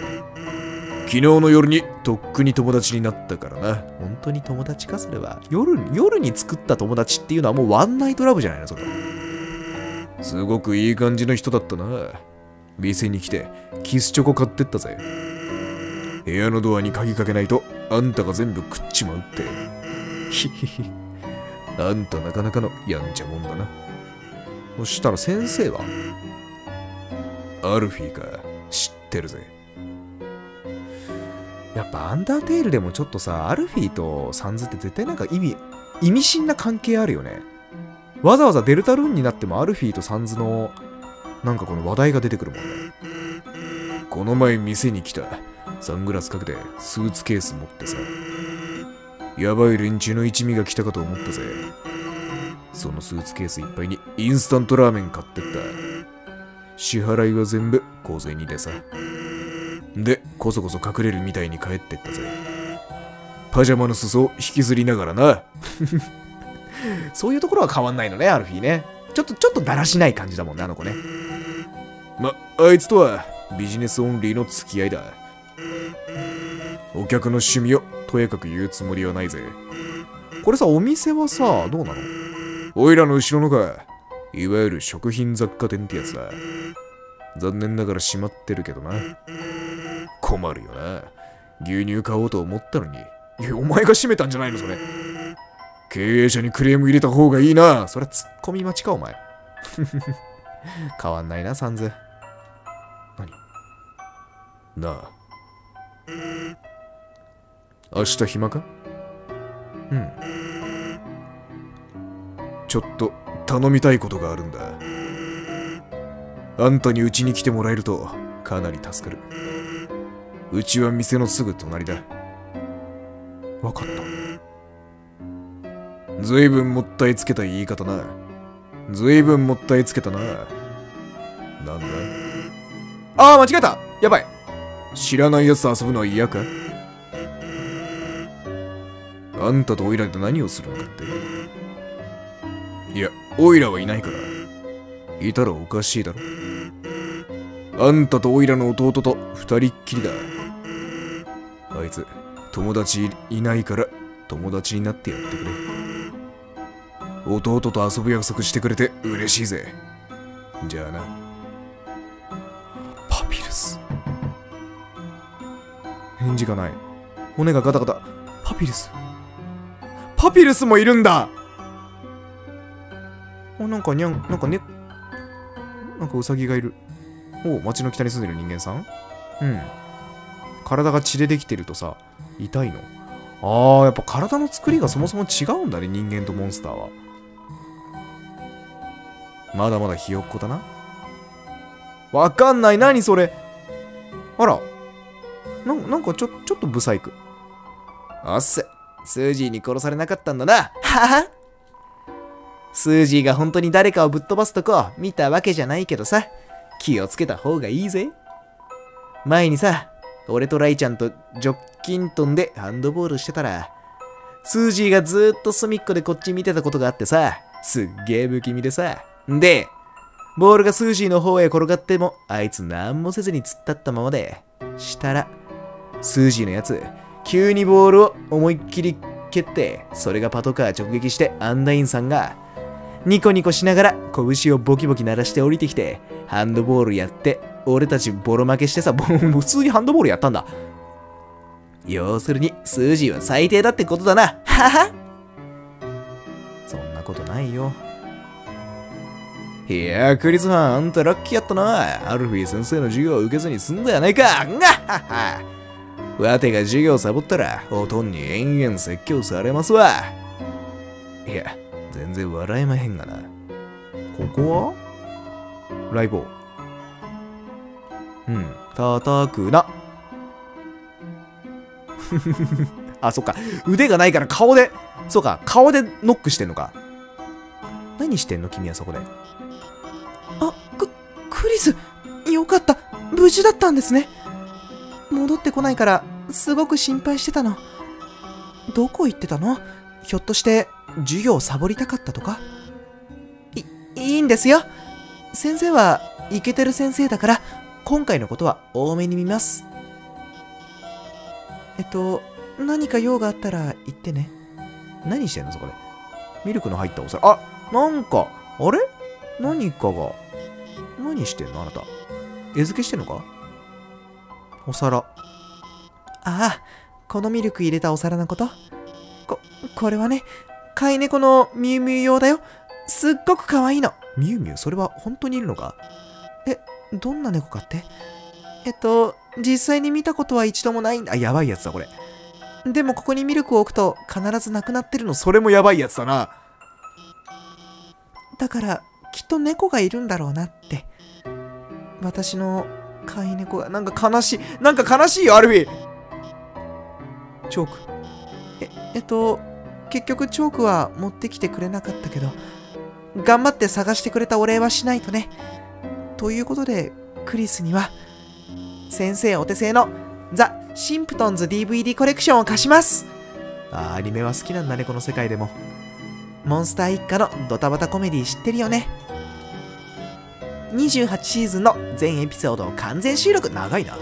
昨日の夜にとっくに友達になったからな。本当に友達か？それは。夜、夜に作った友達っていうのはもうワンナイトラブじゃないの？それは。すごくいい感じの人だったな。店に来てキスチョコ買ってったぜ。部屋のドアに鍵かけないとあんたが全部食っちまうって。ひひひ。あんたなかなかのやんちゃもんだな。そしたら先生はアルフィーか。知ってるぜ。やっぱアンダーテールでもちょっとさ、アルフィーとサンズって絶対なんか意味、意味深な関係あるよね。わざわざデルタルーンになってもアルフィーとサンズのなんかこの話題が出てくるもんね。この前店に来た。サングラスかけてスーツケース持ってさ。やばい連中の一味が来たかと思ったぜ。そのスーツケースいっぱいにインスタントラーメン買ってった。支払いは全部小銭でさ。で、こそこそ隠れるみたいに帰ってったぜ。パジャマの裾を引きずりながらな。そういうところは変わんないのね、アルフィーね。ちょっと、ちょっとだらしない感じだもんね、あの子ね。ま、あいつとはビジネスオンリーの付き合いだ。お客の趣味をとやかく言うつもりはないぜ。これさ、お店はさ、どうなの？おいらの後ろのか、いわゆる食品雑貨店ってやつだ。残念ながら閉まってるけどな。困るよな。牛乳買おうと思ったのに。いや、お前が閉めたんじゃないの、それ。経営者にクレーム入れた方がいいな。そりゃツッコミ待ちか、お前。変わんないな、サンズ。なあ。明日暇か？うん。ちょっと頼みたいことがあるんだ。あんたにうちに来てもらえるとかなり助かる。うちは店のすぐ隣だ。わかった。ずいぶんもったいつけた言い方な。ずいぶんもったいつけたな。なんだ？ああ、間違えたやばい知らない奴と遊ぶのは嫌か？あんたとオイラで何をするのかって。いや、オイラはいないから。いたらおかしいだろ。あんたとオイラの弟と二人っきりだ。あいつ、友達いないから友達になってやってくれ。弟と遊ぶ約束してくれて嬉しいぜ。じゃあな。返事がない。骨がガタガタ。パピルス。パピルスもいるんだお、なんかにゃん、なんかね、なんかウサギがいる。お街の北に住んでる人間さん？うん。体が血でできてるとさ、痛いの？あー、やっぱ体の作りがそもそも違うんだね、人間とモンスターは。まだまだひよっこだな。わかんない、何それ？あら。なんなんかちょ、ちょっとブサイク。おっす。スージーに殺されなかったんだな。ははスージーが本当に誰かをぶっ飛ばすとこ見たわけじゃないけどさ。気をつけた方がいいぜ。前にさ、俺とライちゃんとジョッキントンでハンドボールしてたら、スージーがずーっと隅っこでこっち見てたことがあってさ、すっげー不気味でさ。で、ボールがスージーの方へ転がっても、あいつ何もせずに突っ立ったままで、したら、スージーのやつ、急にボールを思いっきり蹴って、それがパトカー直撃してアンダインさんが、ニコニコしながら拳をボキボキ鳴らして降りてきて、ハンドボールやって、俺たちボロ負けしてさ、普通にハンドボールやったんだ。要するに、スージーは最低だってことだな。ははそんなことないよ。いや、クリスマン、あんたラッキーやったな。アルフィー先生の授業を受けずに済んだやないか。がはは。わてが授業サボったら、おとんに延々説教されますわ。いや、全然笑えまへんがな。ここは？ライボー。うん、叩くな。あ、そっか。腕がないから顔で、そうか、顔でノックしてんのか。何してんの？君はそこで。あ、ク、クリス、よかった。無事だったんですね。戻ってこないから、すごく心配してたの。どこ行ってたの？ひょっとして、授業をサボりたかったとか？い、いいんですよ。先生は、イケてる先生だから、今回のことは多めに見ます。えっと、何か用があったら言ってね。何してんのそこで？ミルクの入ったお皿。あ、なんか、あれ？何かが。何してんのあなた？餌付けしてんのか？お皿。ああ、このミルク入れたお皿のこと？こ、これはね、飼い猫のミュウミュウ用だよ。すっごく可愛いの。ミュウミュウ？それは本当にいるのか？え、どんな猫かって？えっと、実際に見たことは一度もないんだ。あ、やばいやつだ、これ。でもここにミルクを置くと必ずなくなってるの。それもやばいやつだな。だから、きっと猫がいるんだろうなって。私の飼い猫が、なんか悲しい。なんか悲しいよ、アルフィチョーク。え、えっと、結局チョークは持ってきてくれなかったけど、頑張って探してくれたお礼はしないとね。ということで、クリスには、先生お手製のザ・シンプトンズ DVD コレクションを貸しますあアニメは好きなんだね、この世界でも。モンスター一家のドタバタコメディ知ってるよね28シーズンの全エピソードを完全収録長いな。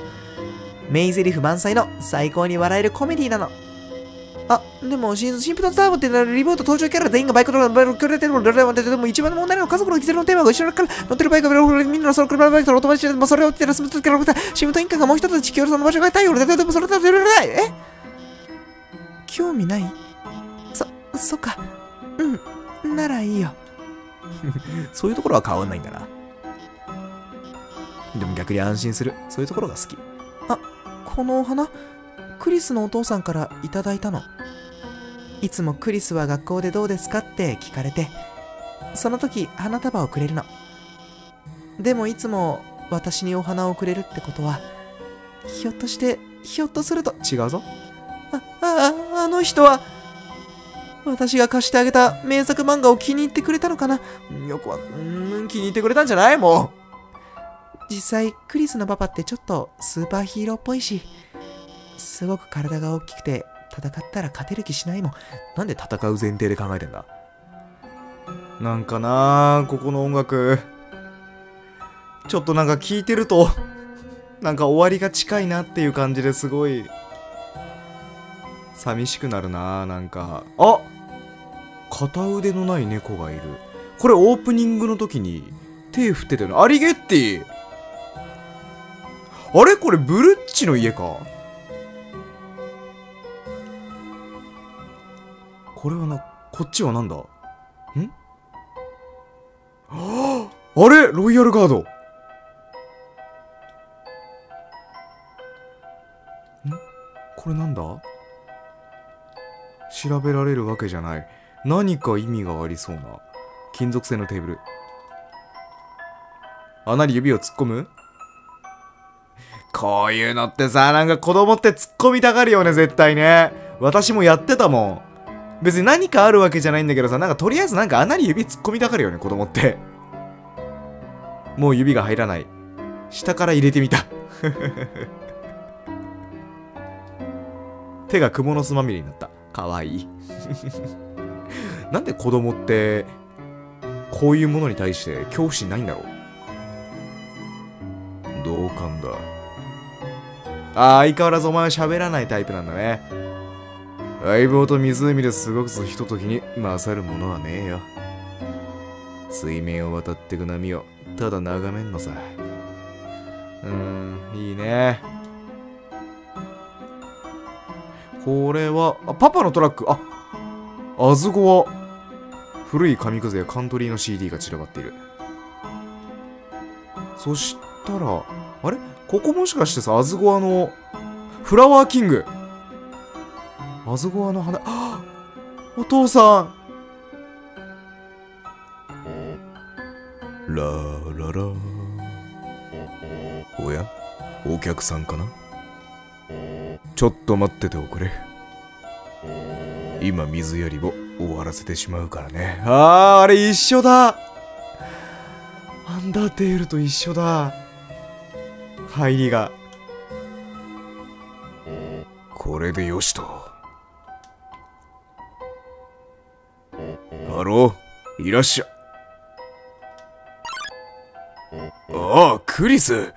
メイゼリフ満載の最高に笑えるコメディなの。あ、でも、シンシンプトンターボってリボート登場キャラ全員がバイクとバイクくれてるのでも一番問題なのは家族の犠牲のテーマが一緒だから乗ってるバイクがみんなのその車バイクとお友達でもそれを追ってらすときからシムトン一家がもう一つ地球のその場所が太陽ででもそれだと言われないえ興味ないそ、そっか。うん。ならいいよ。そういうところは変わんないんだな。でも逆に安心する。そういうところが好き。このお花、クリスのお父さんからいただいたの。いつもクリスは学校でどうですかって聞かれて、その時花束をくれるの。でもいつも私にお花をくれるってことは、ひょっとして、ひょっとすると、違うぞ。あ、あ、あの人は、私が貸してあげた名作漫画を気に入ってくれたのかなよくわ、うーん、気に入ってくれたんじゃない？も実際、クリスのパパってちょっとスーパーヒーローっぽいし、すごく体が大きくて、戦ったら勝てる気しないもん。なんで戦う前提で考えてんだ？なんかなここの音楽。ちょっとなんか聞いてると、なんか終わりが近いなっていう感じですごい、寂しくなるなーなんか。あ片腕のない猫がいる。これオープニングの時に手振ってたよね。アリゲッティあれ？これブルッチの家か？これはな、こっちはなんだ？ん？ああれ？ロイヤルガード。ん？これなんだ？調べられるわけじゃない。何か意味がありそうな。金属製のテーブル。穴に指を突っ込む？こういうのってさ、なんか子供って突っ込みたがるよね、絶対ね。私もやってたもん。別に何かあるわけじゃないんだけどさ、なんかとりあえずなんか穴に指突っ込みたがるよね、子供って。もう指が入らない。下から入れてみた。手が蜘蛛の巣まみれになった。かわいい。なんで子供って、こういうものに対して恐怖心ないんだろう同感だ。あ相変わらずお前は喋らないタイプなんだね。相棒と湖で過ごすひとときに勝るものはねえよ。水面を渡ってく波をただ眺めんのさ。うーん、いいね。これは、あ、パパのトラック。あ、あずごは、古い紙くずやカントリーの CD が散らばっている。そしたらあれ？ここもしかしてさアズゴアのフラワーキング。アズゴアの花。あお父さん。ラララ。おやお客さんかな？ちょっと待ってておくれ。今水やりを終わらせてしまうからね。あーあれ一緒だ。アンダーテールと一緒だ。入りが。これでよしと。ハローいらっしゃ。ああクリス。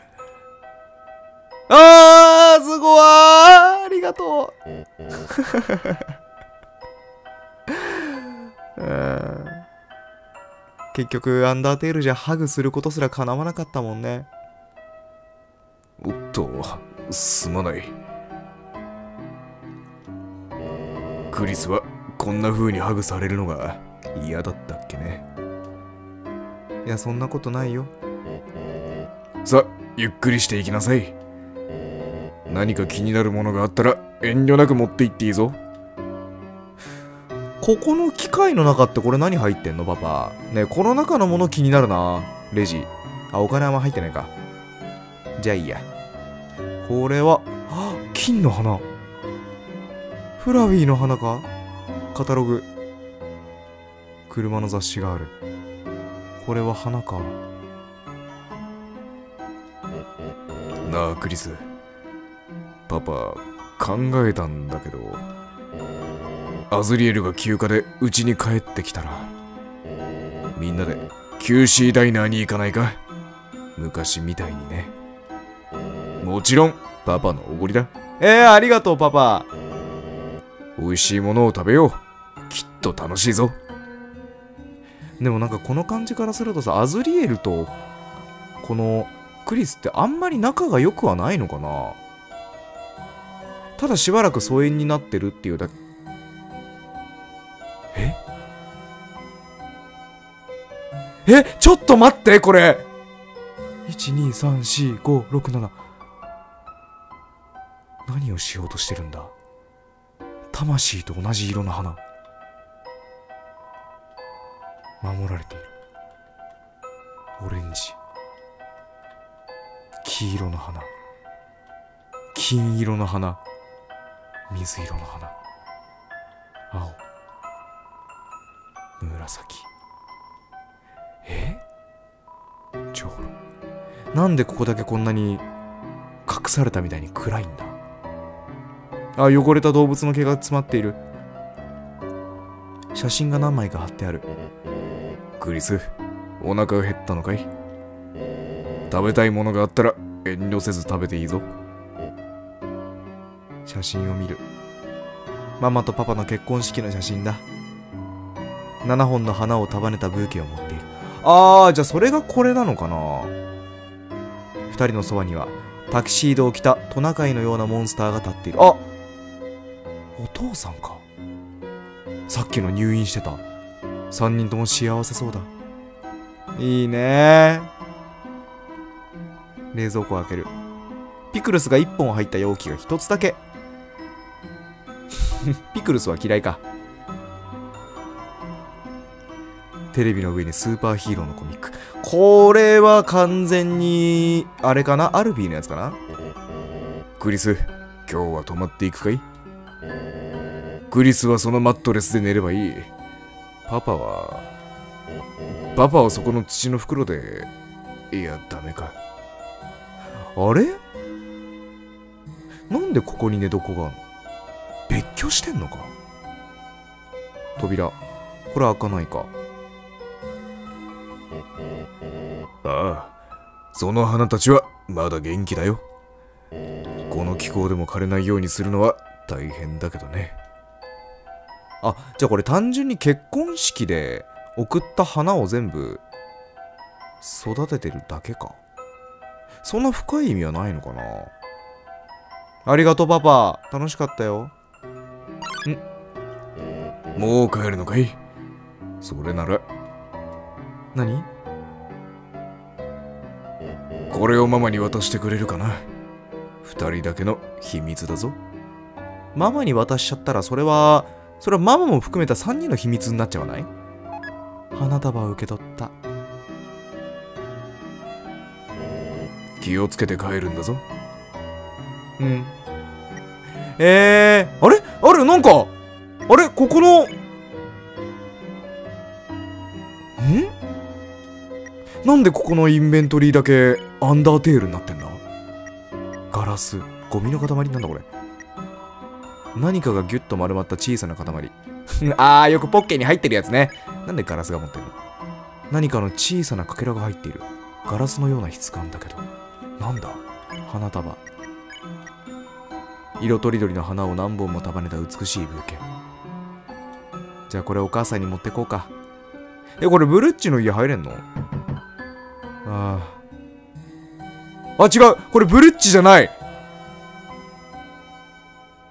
あーすごい。ありがとう。うん。結局アンダーテールじゃハグすることすら叶わなかったもんねおっとすまない。クリスはこんな風にハグされるのが嫌だったっけね。いやそんなことないよ。さゆっくりしていきなさい。何か気になるものがあったら遠慮なく持って行っていいぞ。ここの機械の中ってこれ何入ってんの？パパ。ねえこの中のもの気になるな。レジ。あお金あんま入ってないかじゃあいいや。これは。あ金の花。フラウィーの花か？カタログ。車の雑誌がある。これは花か。なあクリス。パパ考えたんだけど。アズリエルが休暇でうちに帰ってきたら。みんなで QC ダイナーに行かないか？昔みたいにね。もちろんパパのおごりだ。えー、ありがとうパパ。美味しいものを食べよう。きっと楽しいぞ。でもなんかこの感じからするとさアズリエルとこのクリスってあんまり仲が良くはないのかな。ただしばらく疎遠になってるっていうだけ。え？え？ちょっと待ってこれ。1234567何をしようとしてるんだ？魂と同じ色の花。守られている。オレンジ。黄色の花。金色の花。水色の花。青。紫。え？じゃあなんでここだけこんなに隠されたみたいに暗いんだ？あ汚れた動物の毛が詰まっている。写真が何枚か貼ってある。クリスお腹が減ったのかい？食べたいものがあったら遠慮せず食べていいぞ。写真を見る。ママとパパの結婚式の写真だ。7本の花を束ねたブーケを持っている。あーじゃあそれがこれなのかな？2人のそばにはタキシードを着たトナカイのようなモンスターが立っている。あお父さんか？さっきの入院してた。3人とも幸せそうだ。いいね。冷蔵庫を開ける。ピクルスが1本入った容器が1つだけ。ピクルスは嫌いか。テレビの上にスーパーヒーローのコミック。これは完全にあれかな？アルビーのやつかな？クリス今日は泊まっていくかい？クリスはそのマットレスで寝ればいい。パパはパパはそこの土の袋でいやダメか。あれ？なんでここに寝床があるの？別居してんのか？扉これ開かないか？ああ。その花たちはまだ元気だよ。この気候でも枯れないようにするのは大変だけどねあじゃあこれ単純に結婚式で送った花を全部育ててるだけか。そんな深い意味はないのかな。ありがとうパパ。楽しかったよ。ん？もう帰るのかい？それなら。何？これをママに渡してくれるかな。二人だけの秘密だぞ。ママに渡しちゃったらそれはそれはママも含めた3人の秘密になっちゃわない？花束を受け取った。気をつけて帰るんだぞ。うん。えー、あれ？あれなんか？あれ？ここの？ん？なんでここのインベントリーだけアンダーテールになってんだ？ガラスゴミの塊なんだこれ何かがギュッと丸まった小さな塊。あーよくポッケに入ってるやつね。なんでガラスが持ってるの？何かの小さなかけらが入っている。ガラスのような質感だけど。なんだ？花束。色とりどりの花を何本も束ねた美しいブーケ。じゃあこれお母さんに持ってこうか。えこれブルッチの家入れんの？あああ違う！これブルッチじゃない！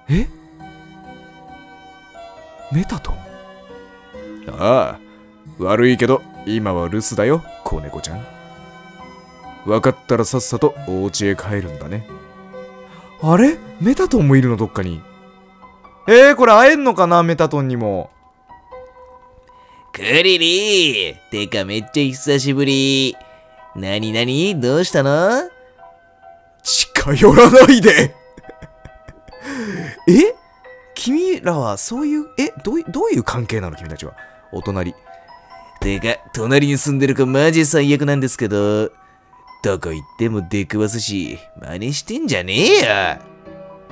え？メタトンああ悪いけど今は留守だよ子猫ちゃん。分かったらさっさとお家へ帰るんだね。あれ？メタトンもいるのどっかに？えー、これ会えんのかなメタトンにも。クリリーてかめっちゃ久しぶり。なになに？どうしたの？近寄らないで。え？君らはそういうえどういどういう関係なの君たちは？お隣てか、隣に住んでるかマジ最悪なんですけど。どこ行っても出くわすし、真似してんじゃねえよ。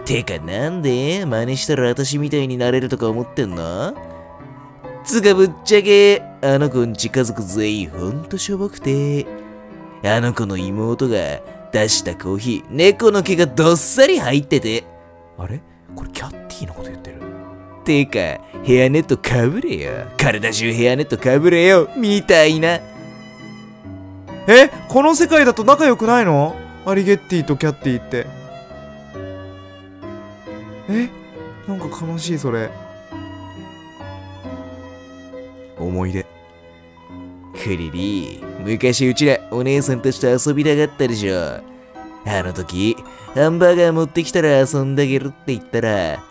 てかなんで真似したら私みたいになれるとか思ってんの？つかぶっちゃけ、あの子んち家族全員ほんとしょぼくて、あの子の妹が出したコーヒー、猫の毛がどっさり入ってて、あれ？これキャッティのこと言ってるてか、ヘアネットかぶれよ。体中ヘアネットかぶれよ。みたいな。え？この世界だと仲良くないの？アリゲッティとキャッティってえ？なんか悲しいそれ思い出クリリー、昔うちらお姉さんたちと遊びたがったでしょ。あの時、ハンバーガー持ってきたら遊んであげるって言ったら、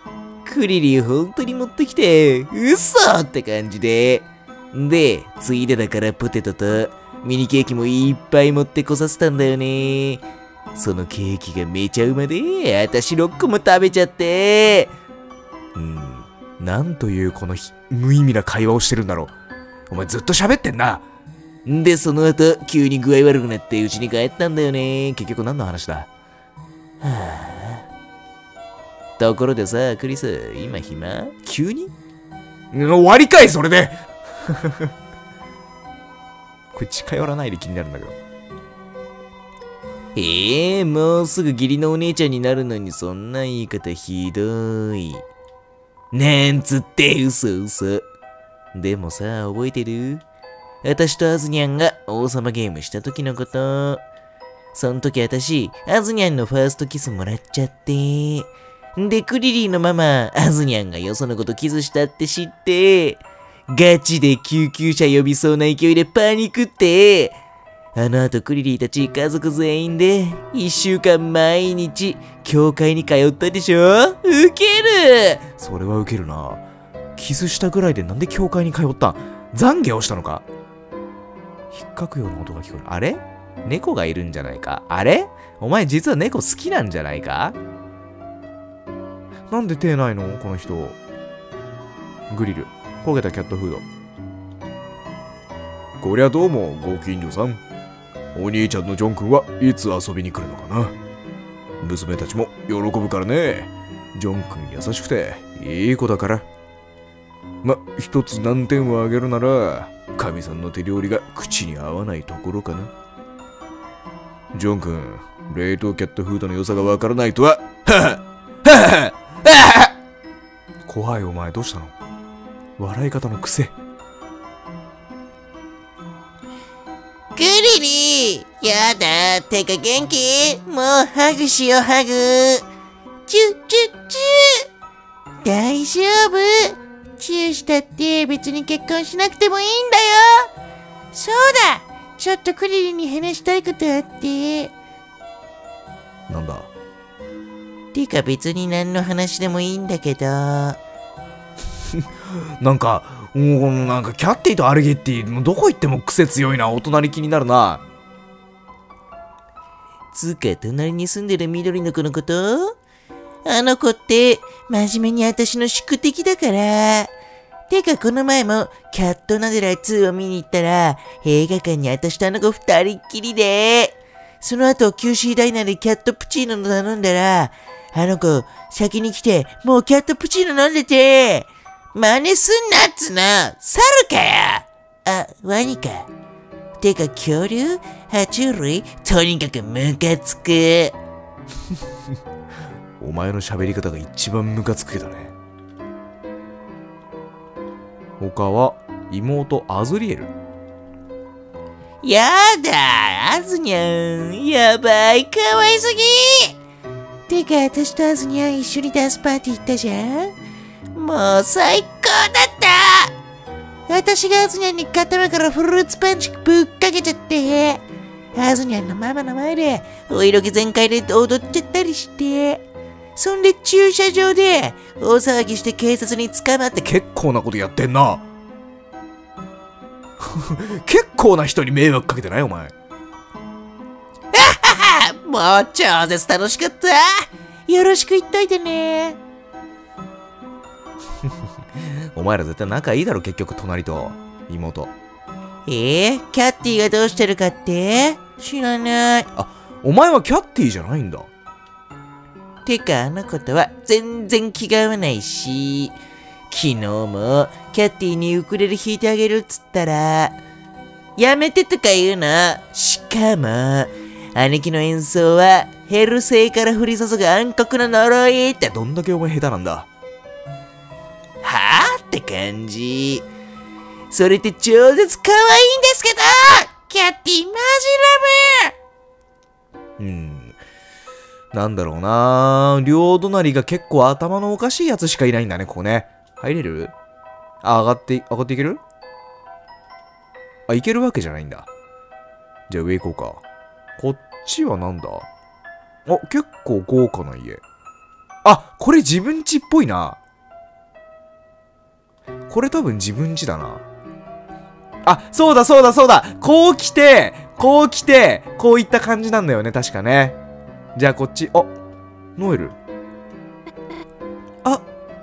クリリー本当に持ってきて、嘘って感じで。で、ついでだからポテトとミニケーキもいっぱい持ってこさせたんだよね。そのケーキがめちゃうまで、私6個も食べちゃって。うんなんというこのひ無意味な会話をしてるんだろうお前ずっと喋ってんなで、その後、急に具合悪くなって家に帰ったんだよね。結局何の話だ？ところでさ、クリス、今暇？急に？うん終わりかいそれで。これ近寄らないで気になるんだけど。ええもうすぐ義理のお姉ちゃんになるのにそんな言い方ひどい。なんつって嘘嘘。でもさ、覚えてる？私とアズニャンが王様ゲームした時のこと。その時私、アズニャンのファーストキスもらっちゃって。で、クリリーのママ、アズニャンがよそのことキスしたって知って、ガチで救急車呼びそうな勢いでパニクって、あの後クリリーたち家族全員で一週間毎日教会に通ったでしょ。ウケる。それはウケるな。キスしたぐらいでなんで教会に通った懺悔をしたのか？引っかくような音が聞こえる。あれ？猫がいるんじゃないか？あれ？お前実は猫好きなんじゃないか？なんで手ないの？この人。グリル。焦げたキャットフード。こりゃどうもご近所さん。お兄ちゃんのジョン君はいつ遊びに来るのかな？娘たちも喜ぶからね。ジョン君優しくていい子だから。ま一つ難点を挙げるならかみさんの手料理が口に合わないところかな。ジョン君冷凍キャットフードの良さがわからないとは。はははは怖いお前どうしたの？笑い方の癖。クリリーやだてか元気？もうハグしようハグ。チュッチュッチュ。大丈夫？チューしたって別に結婚しなくてもいいんだよそうだちょっとクリリンに話したいことあってなんだ？てか別に何の話でもいいんだけど。なんか、もうなんかキャッティとアルゲッティ、どこ行っても癖強いな。大人気になるな。つうか、隣に住んでる緑の子のこと？あの子って、真面目に私の宿敵だから。てか、この前も、キャットナデラ2を見に行ったら、映画館に私とあの子二人っきりで。その後、QC ダイナーでキャットプチーノの頼んだら、あの子、先に来て、もうキャットプチーノ飲んでて、真似すんなっつな、猿かよあ、ワニか。てか恐竜？爬虫類？とにかくムカつく。お前の喋り方が一番ムカつくけどね。他は、妹アズリエル。やだアズニャン。やばいかわいすぎ。てか私とアズニャン一緒にダンスパーティー行ったじゃん。もう最高だった。私がアズニャンに頭からフルーツパンチぶっかけちゃって。アズニャンのママの前でお色気全開で踊っちゃったりして。そんで駐車場で大騒ぎして警察に捕まって結構なことやってんな。結構な人に迷惑かけてないお前。もう超絶楽しかったよろしく言っといてね お前ら絶対仲いいだろ、結局隣と妹。えー、キャッティがどうしてるかって？知らない。お前はキャッティじゃないんだ。てか、あの子とは全然気が合わないし、昨日もキャッティにウクレレ弾いてあげるっつったら、やめてとか言うの。しかも、兄貴の演奏はヘル星から降り注ぐ暗黒の呪いってどんだけお前下手なんだ。はぁって感じ。それって超絶可愛いんですけどキャッティマジラブうん。なんだろうな両隣が結構頭のおかしいやつしかいないんだね、ここね。入れる？あ、上がって、上がっていける？あ、いけるわけじゃないんだ。じゃあ上行こうか。こっちはなんだ？あ、結構豪華な家。あ、これ自分家っぽいな。これ多分自分家だな。あ、そうだそうだそうだこう来て、こう来て、こういった感じなんだよね、確かね。じゃあこっち、あ、ノエル。あ、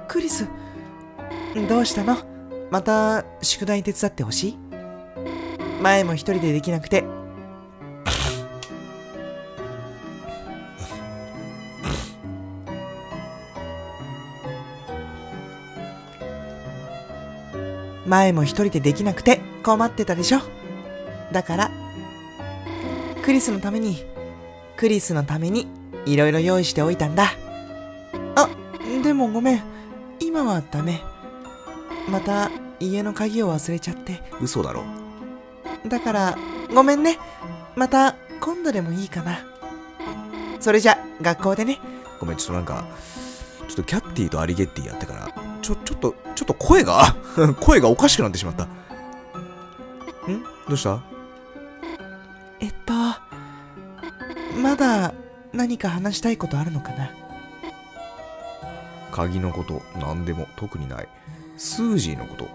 クリス。どうしたの？また宿題手伝ってほしい？前も一人でできなくて。前も一人でできなくて困ってたでしょ？だから、クリスのために、クリスのためにいろいろ用意しておいたんだ。あ、でもごめん。今はダメ。また家の鍵を忘れちゃって。嘘だろ。だから、ごめんね。また今度でもいいかな。それじゃ、学校でね。ごめん、ちょっとなんか、ちょっとキャッティとアリゲッティやってから、ちょ、ちょっと、ちょっと声が 声がおかしくなってしまった。ん？どうした？だ何か話したいことあるのかな？鍵のこと、なんでも特にない。スージーのこと。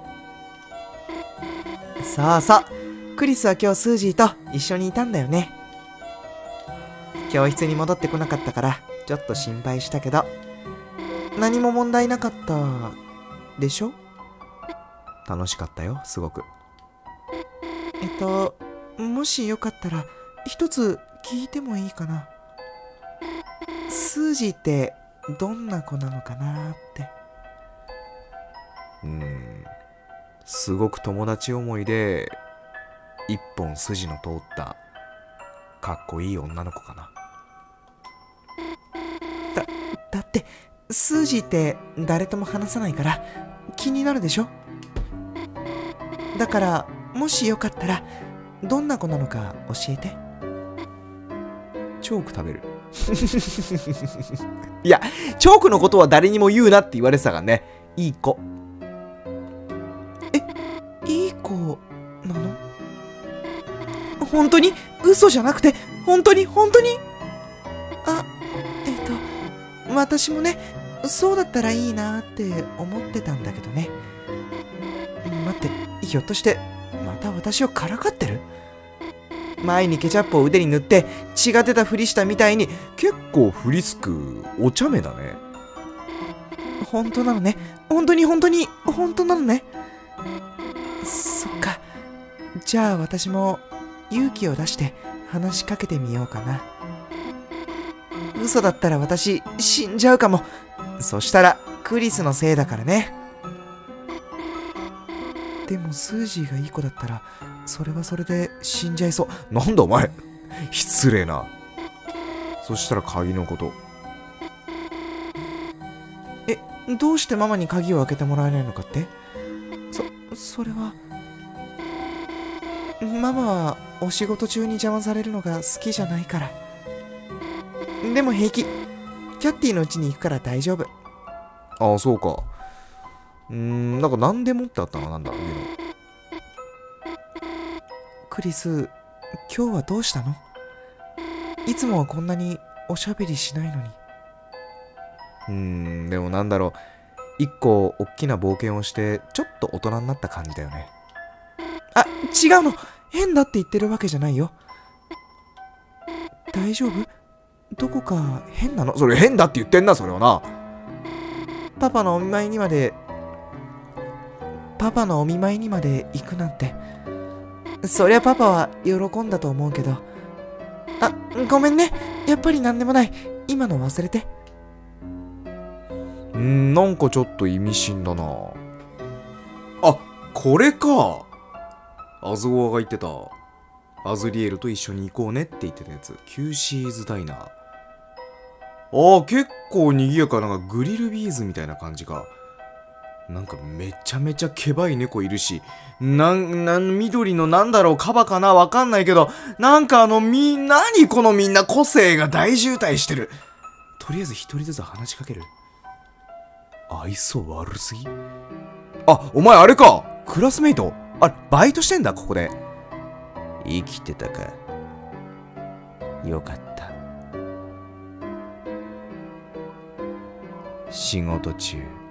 そうそう。クリスは今日スージーと一緒にいたんだよね。教室に戻ってこなかったから、ちょっと心配したけど、何も問題なかったでしょ？楽しかったよ、すごく。えっと、もしよかったら、一つ聞いてもいいかな。スージーってどんな子なのかなって。うーん。すごく友達思いで、一本筋の通った、かっこいい女の子かな。だって、スージーって誰とも話さないから気になるでしょ？だから、もしよかったら、どんな子なのか教えて。チョーク食べる。いや、チョークのことは誰にも言うなって言われてたからね。いい子え。いい子なの？本当に？嘘じゃなくて、本当に？本当に？あえっと、私もね、そうだったらいいなって思ってたんだけどね。待って、ひょっとして、また私をからかってる？前にケチャップを腕に塗って血が出たふりしたみたいに結構フリスクお茶目だね。本当なのね。本当に本当に本当なのね。そっか。じゃあ私も勇気を出して話しかけてみようかな。嘘だったら私死んじゃうかも。そしたらクリスのせいだからね。でもスージーがいい子だったらそれはそれで死んじゃいそう。なんだお前。失礼な。そしたら鍵のこと。えどうしてママに鍵を開けてもらえないのかって？そそれは。ママはお仕事中に邪魔されるのが好きじゃないから。でも平気。キャッティの家に行くから大丈夫。ああそうか。うーんなんか何でもってあったななんだ？上の。クリス今日はどうしたの？いつもはこんなにおしゃべりしないのに。うーんでもなんだろう。一個大きな冒険をしてちょっと大人になった感じだよね。あ違うの。変だって言ってるわけじゃないよ。大丈夫？どこか変なの？それ変だって言ってんなそれはな。パパのお見舞いにまでパパのお見舞いにまで行くなんて。そりゃパパは喜んだと思うけど。あごめんね。やっぱり何でもない。今の忘れて。うーんなんかちょっと意味深だな。あこれか。アズオアが言ってた。アズリエルと一緒に行こうねって言ってたやつ。キューシーズダイナー。ああ結構賑やかなグリルビーズみたいな感じか。なんかめちゃめちゃケバい猫いるし、なん、なん、緑のなんだろう、カバかなわかんないけど、なんかあの、み、なにこのみんな個性が大渋滞してる。とりあえず一人ずつ話しかける。愛想悪すぎあ、お前あれかクラスメイトあ、バイトしてんだ、ここで。生きてたか。よかった。仕事中。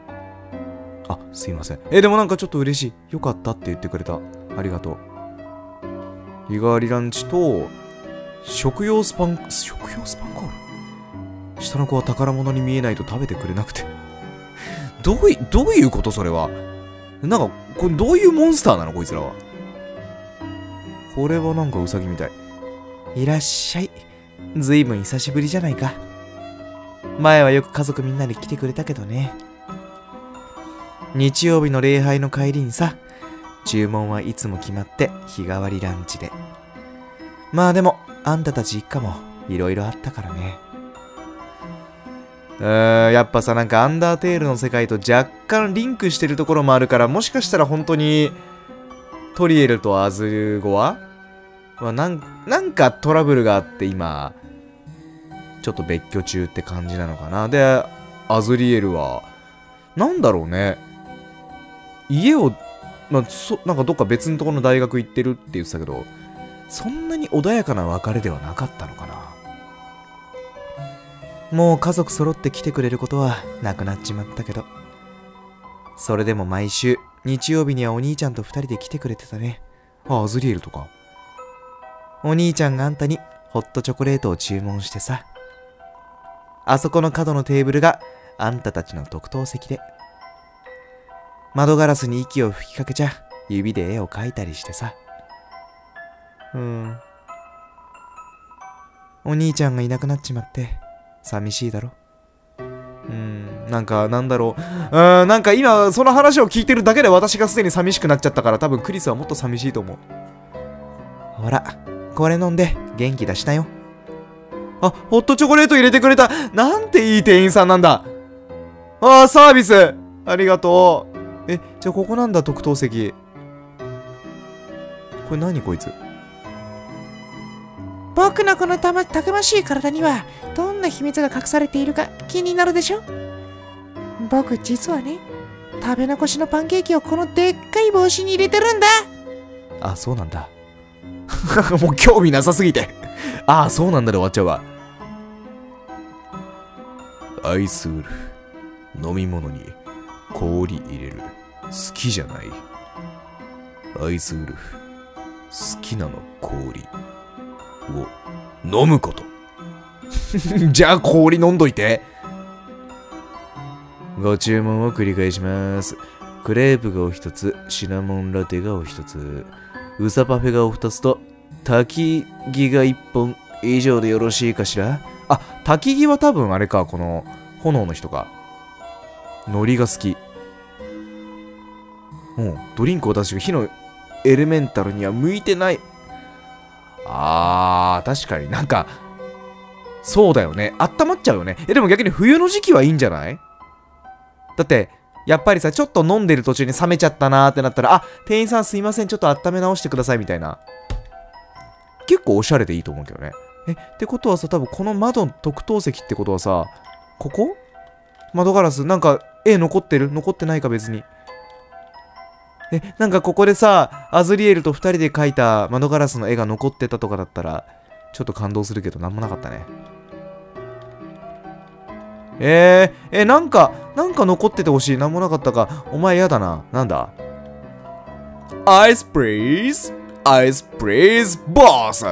あ、すいません。え、でもなんかちょっと嬉しい。よかったって言ってくれた。ありがとう。日替わりランチと、食用スパン、食用スパンコール下の子は宝物に見えないと食べてくれなくて。どうい、どういうことそれは？なんか、これどういうモンスターなの？こいつらは。これはなんかウサギみたい。いらっしゃいずいぶん久しぶりじゃないか前はよく家族みんなで来てくれたけどね日曜日の礼拝の帰りにさ注文はいつも決まって日替わりランチで。まあでもあんたたち一家もいろいろあったからね。うーんやっぱさなんかアンダーテールの世界と若干リンクしてるところもあるからもしかしたら本当にトリエルとアズゴア？はなんなんかトラブルがあって今ちょっと別居中って感じなのかな。でアズリエルはなんだろうね。家をまあ、そなんかどっか別のところの大学行ってるって言ってたけどそんなに穏やかな別れではなかったのかな。もう家族揃って来てくれることはなくなっちまったけど。それでも毎週日曜日にはお兄ちゃんと二人で来てくれてたね。あアズリエルとか。お兄ちゃんがあんたにホットチョコレートを注文してさ。あそこの角のテーブルがあんたたちの特等席で。窓ガラスに息を吹きかけちゃ指で絵を描いたりしてさ。うん。お兄ちゃんがいなくなっちまって寂しいだろ。うん。なんかなんだろう。うんなんか今その話を聞いてるだけで私がすでに寂しくなっちゃったから多分クリスはもっと寂しいと思う。ほらこれ飲んで元気出したよ。あホットチョコレート入れてくれた。なんていい店員さんなんだ。あーサービス。ありがとう。えじゃあここなんだ特等席。これ何こいつ？僕のこのたまたくましい体にはどんな秘密が隠されているか気になるでしょ？僕実はね食べ残しのパンケーキをこのでっかい帽子に入れてるんだ。あそうなんだ。もう興味なさすぎて。ああそうなんだで終わっちゃうわ。あアイスウルフ。飲み物に氷入れる。好きじゃない。アイスウルフ。好きなの氷を飲むこと。じゃあ氷飲んどいて。ご注文を繰り返します。クレープがお一つ、シナモンラテがお一つ、ウサパフェがお二つと、焚き木が一本以上でよろしいかしら？あ、焚き木は多分あれか、この炎の人か。海苔が好き。うん、ドリンクを出して火のエレメンタルには向いてない。あー、確かになんか、そうだよね。温まっちゃうよね。え、でも逆に冬の時期はいいんじゃない？だって、やっぱりさ、ちょっと飲んでる途中に冷めちゃったなーってなったら、あ、店員さんすいません、ちょっと温め直してくださいみたいな。結構おしゃれでいいと思うけどね。え、ってことはさ、多分この窓の特等席ってことはさ、ここ？窓ガラス、なんか絵残ってる？残ってないか別に。え、なんかここでさ、アズリエルと二人で描いた窓ガラスの絵が残ってたとかだったら、ちょっと感動するけど、なんもなかったね。えー、え、なんか、なんか残っててほしい。なんもなかったか。お前やだな。なんだ？アイスプリーズアイスプリーズボス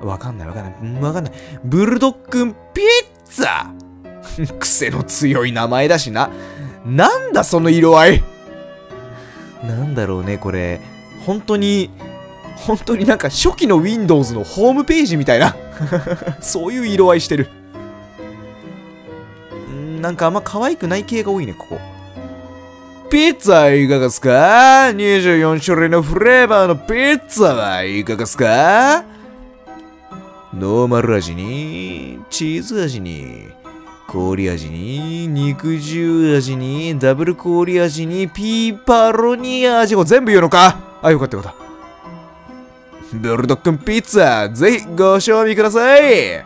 わかんないわかんない。うんわかんない。ブルドッグピッツァ 癖の強い名前だしな。なんだその色合いなんだろうね、これ。本当に、本当になんか初期の Windows のホームページみたいな。そういう色合いしてる。んなんかあんま可愛くない系が多いね、ここ。ピッツァいかがすか ?24 種類のフレーバーのピッツァはいかがすか？ノーマル味に、チーズ味に、氷味に、肉汁味に、ダブル氷味に、ピーパロニア味を全部言うのか？あ、よかったよかった。ブルドッグンピッツァ、ぜひご賞味ください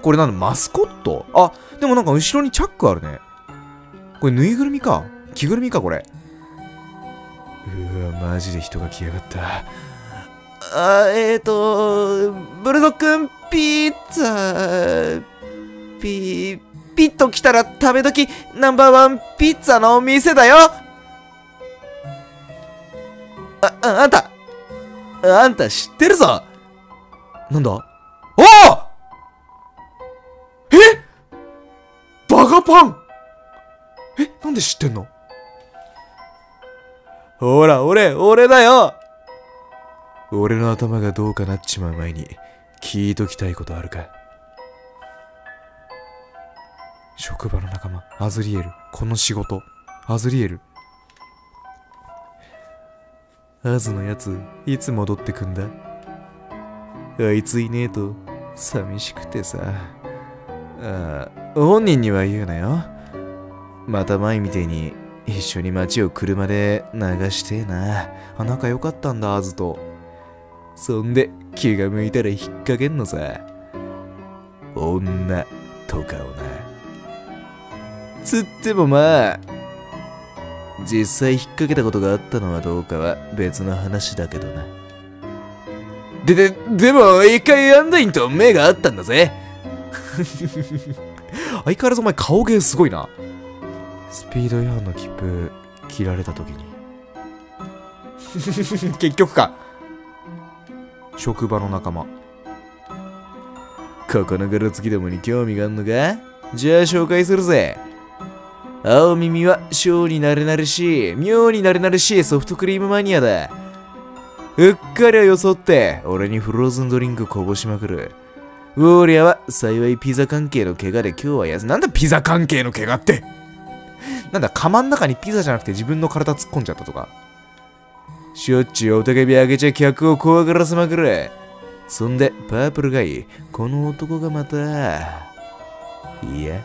これなんだ、マスコット？あ、でもなんか後ろにチャックあるね。これぬいぐるみか？着ぐるみかこれ。うわ、マジで人が来やがった。あ、えーと、ブルドッグンピッツァ、ピ、ピッと来たら食べ時ナンバーワンピッツァのお店だよ。あ、ああんたあんた知ってるぞ。なんだ？おおえ？バガパン！え、なんで知ってんの？ほら、俺、俺だよ。俺の頭がどうかなっちまう前に聞いときたいことあるか職場の仲間、アズリエル。この仕事、アズリエル。アズのやつ、いつ戻ってくんだ？あいついねえと、寂しくてさ。ああ、本人には言うなよ。また前みてえに、一緒に街を車で流してえな。仲良かったんだ、アズと。そんで、気が向いたら引っ掛けんのさ。女とかをな。つってもまあ、実際引っ掛けたことがあったのはどうかは別の話だけどな。で、で、でも、一回アンダインと目があったんだぜ。相変わらずお前顔芸すごいな。スピード違反の切符切られた時に。結局か。職場の仲間。ここのガラつきどもに興味があんのか？じゃあ紹介するぜ。青耳は小になれなれしい、妙になれなれしいソフトクリームマニアだ。うっかりを装って、俺にフローズンドリンクこぼしまくる。ウォーリアは幸いピザ関係の怪我で今日は休なんだピザ関係の怪我って？なんだ、釜の中にピザじゃなくて自分の体突っ込んじゃったとか。しょっちゅうおたけび上げちゃ客を怖がらせまくる。そんで、パープルガイ、この男がまた。いや、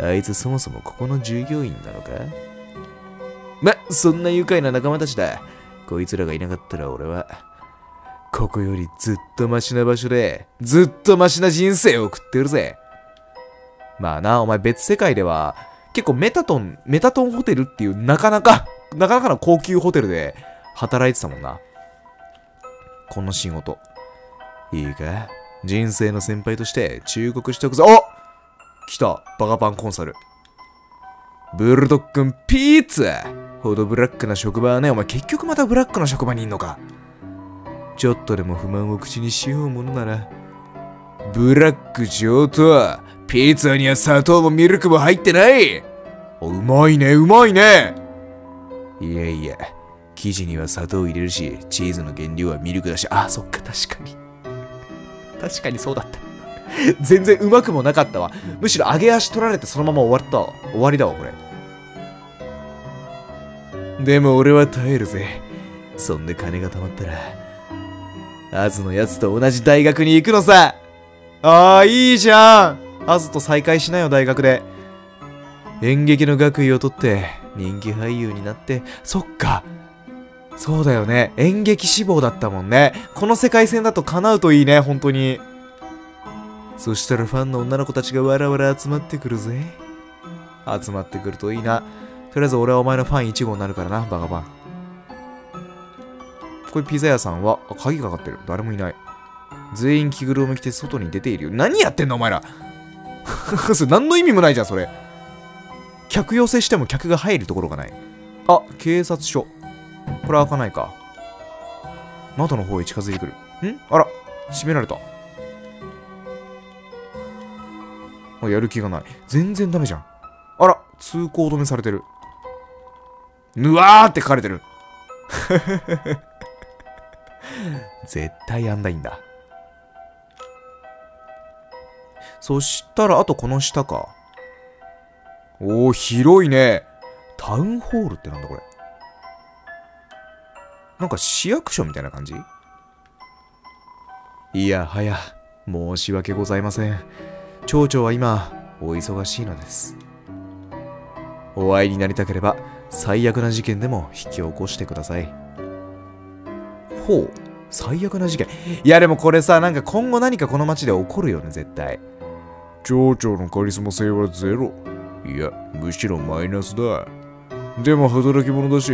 あいつそもそもここの従業員なのかま、そんな愉快な仲間たちだ。こいつらがいなかったら俺は、ここよりずっとマシな場所で、ずっとマシな人生を送ってるぜ。まあな、お前別世界では、結構メタトン、メタトンホテルっていうなかなか、なかなかの高級ホテルで働いてたもんな。この仕事。いいか？人生の先輩として忠告しておくぞ。お来た。バカパンコンサル。ブルドッグンピーツ！ほどブラックな職場はねお前結局またブラックな職場にいんのか。ちょっとでも不満を口にしようものならブラック上等。ピッツァには砂糖もミルクも入ってない。おうまいねうまいね。いやいや。生地には砂糖を入れるしチーズの原料はミルクだし。あそっか確かに。確かにそうだった。全然うまくもなかったわ。むしろ揚げ足取られてそのまま終わったわ。終わりだわこれ。でも俺は耐えるぜ。そんで金が貯まったらアズのやつと同じ大学に行くのさ。ああいいじゃん。アズと再会しないよ大学で。演劇の学位を取って人気俳優になって。そっか。そうだよね。演劇志望だったもんね。この世界線だと叶うといいね本当に。そしたらファンの女の子たちがわらわら集まってくるぜ。集まってくるといいな。とりあえず俺はお前のファン1号になるからなバカバン。これピザ屋さんはあ鍵かかってる。誰もいない。全員着ぐるみ着て外に出ているよ。何やってんのお前ら。それ何の意味もないじゃんそれ。客寄せしても客が入るところがない。あ警察署。これ開かないか。窓の方へ近づいてくる。ん？あら閉められた。あやる気がない。全然ダメじゃん。あら通行止めされてる。ぬわーって書かれてる。絶対やんないんだ。そしたらあとこの下か。おお広いね。タウンホールってなんだこれなんか市役所みたいな感じ？いやはや申し訳ございません。町長は今お忙しいのです。お会いになりたければ最悪な事件でも引き起こしてください。ほう最悪な事件。いやでもこれさなんか今後何かこの街で起こるよね絶対。町長のカリスマ性はゼロ。いやむしろマイナスだ。でも働き者だし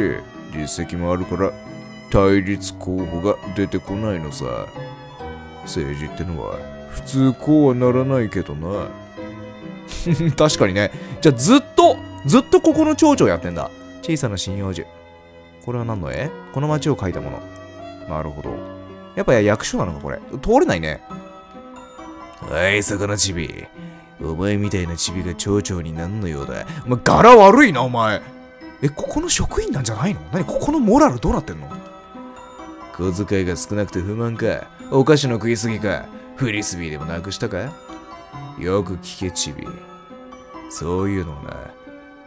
実績もあるから対立候補が出てこないのさ。政治ってのは。普通こうはならないけどな。確かにね。じゃあずっとずっとここの町長やってんだ。小さな針葉樹。これは何の絵？この街を描いたもの。なるほど。やっぱ役所なのかこれ。通れないね。はい魚チビお前みたいなチビが町長になんのようだ。お前柄悪いなお前。えここの職員なんじゃないの？何？ここのモラルどうなってんの？小遣いが少なくて不満か？お菓子の食いすぎか？フリスビーでもなくしたか？よく聞けチビ。そういうのな。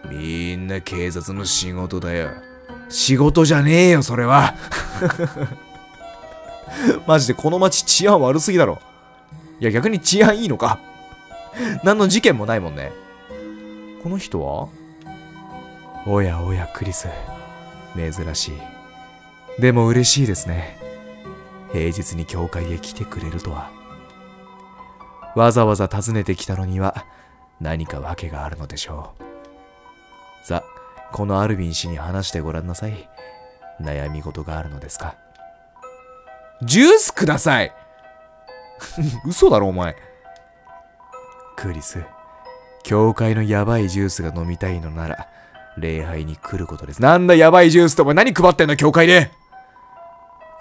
みんな警察の仕事だよ。仕事じゃねえよそれは。マジでこの街治安悪すぎだろ。いや逆に治安いいのか。何の事件もないもんね。この人は？おやおやクリス。珍しい。でも嬉しいですね。平日に教会へ来てくれるとは。わざわざ訪ねてきたのには何か訳があるのでしょう。さこのアルビン氏に話してごらんなさい。悩み事があるのですか？ジュースください。嘘だろお前。クリス教会のヤバいジュースが飲みたいのなら礼拝に来ることです。なんだヤバいジュースってお前何配ってんの教会で？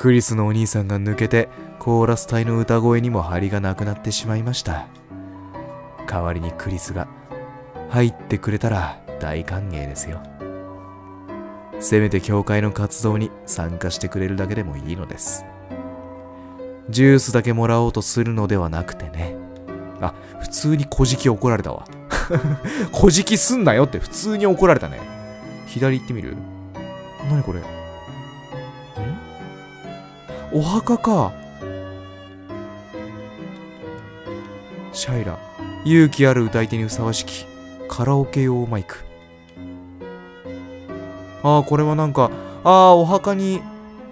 クリスのお兄さんが抜けてコーラス隊の歌声にも張りがなくなってしまいました。代わりにクリスが入ってくれたら大歓迎ですよ。せめて教会の活動に参加してくれるだけでもいいのです。ジュースだけもらおうとするのではなくてね。あ普通に小じき怒られたわ。小じきすんなよって普通に怒られたね。左行ってみる？何これ？お墓か。シャイラ勇気ある歌い手にふさわしきカラオケ用マイク。ああこれはなんかああお墓に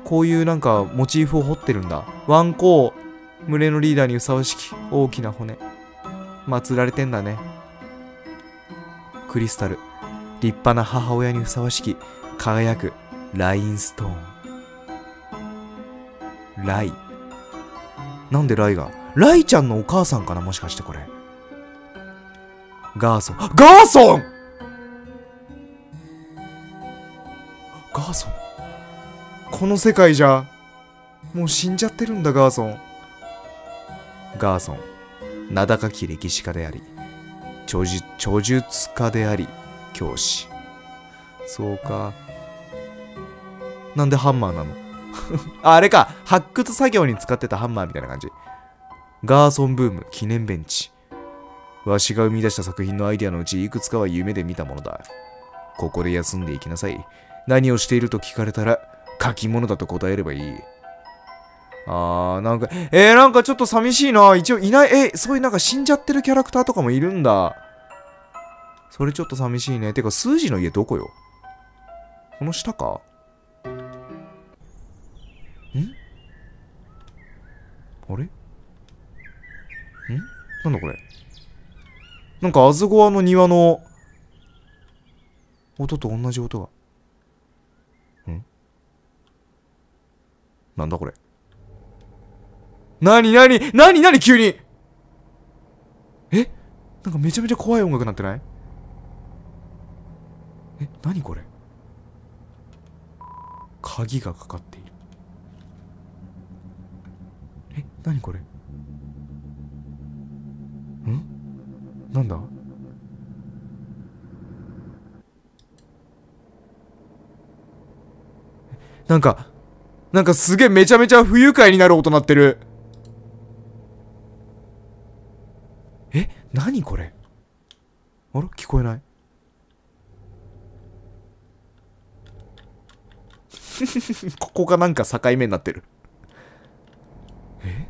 こういうなんかモチーフを彫ってるんだ。ワンコー群れのリーダーにふさわしき大きな骨。祀られてんだね。クリスタル立派な母親にふさわしき輝くラインストーン。ライなんでライが？ライちゃんのお母さんかな？もしかしてこれガーソン。ガーソンガーソン？この世界じゃ、もう死んじゃってるんだ、ガーソン。ガーソン。名高き歴史家であり、著述著述家であり、教師。そうか。なんでハンマーなの？あれか。発掘作業に使ってたハンマーみたいな感じ。ガーソンブーム記念ベンチ。わしが生み出した作品のアイデアのうちいくつかは夢で見たものだ。ここで休んでいきなさい。何をしていると聞かれたら、書き物だと答えればいい。あー、なんか、えー、なんかちょっと寂しいな。一応いない、え、そういうなんか死んじゃってるキャラクターとかもいるんだ。それちょっと寂しいね。てか、数字の家どこよ？この下か？あれ？ん？なんだこれ？なんかアズゴアの庭の音と同じ音が。ん？なんだこれ？なになに？なになに急に？え？なんかめちゃめちゃ怖い音楽になってない？え、なにこれ？鍵がかかっている。え、なにこれ？ん？なんだ？なんか、なんかすげえめちゃめちゃ不愉快になる音鳴ってる。え、なにこれ？あら聞こえない？ここがなんか境目になってる。え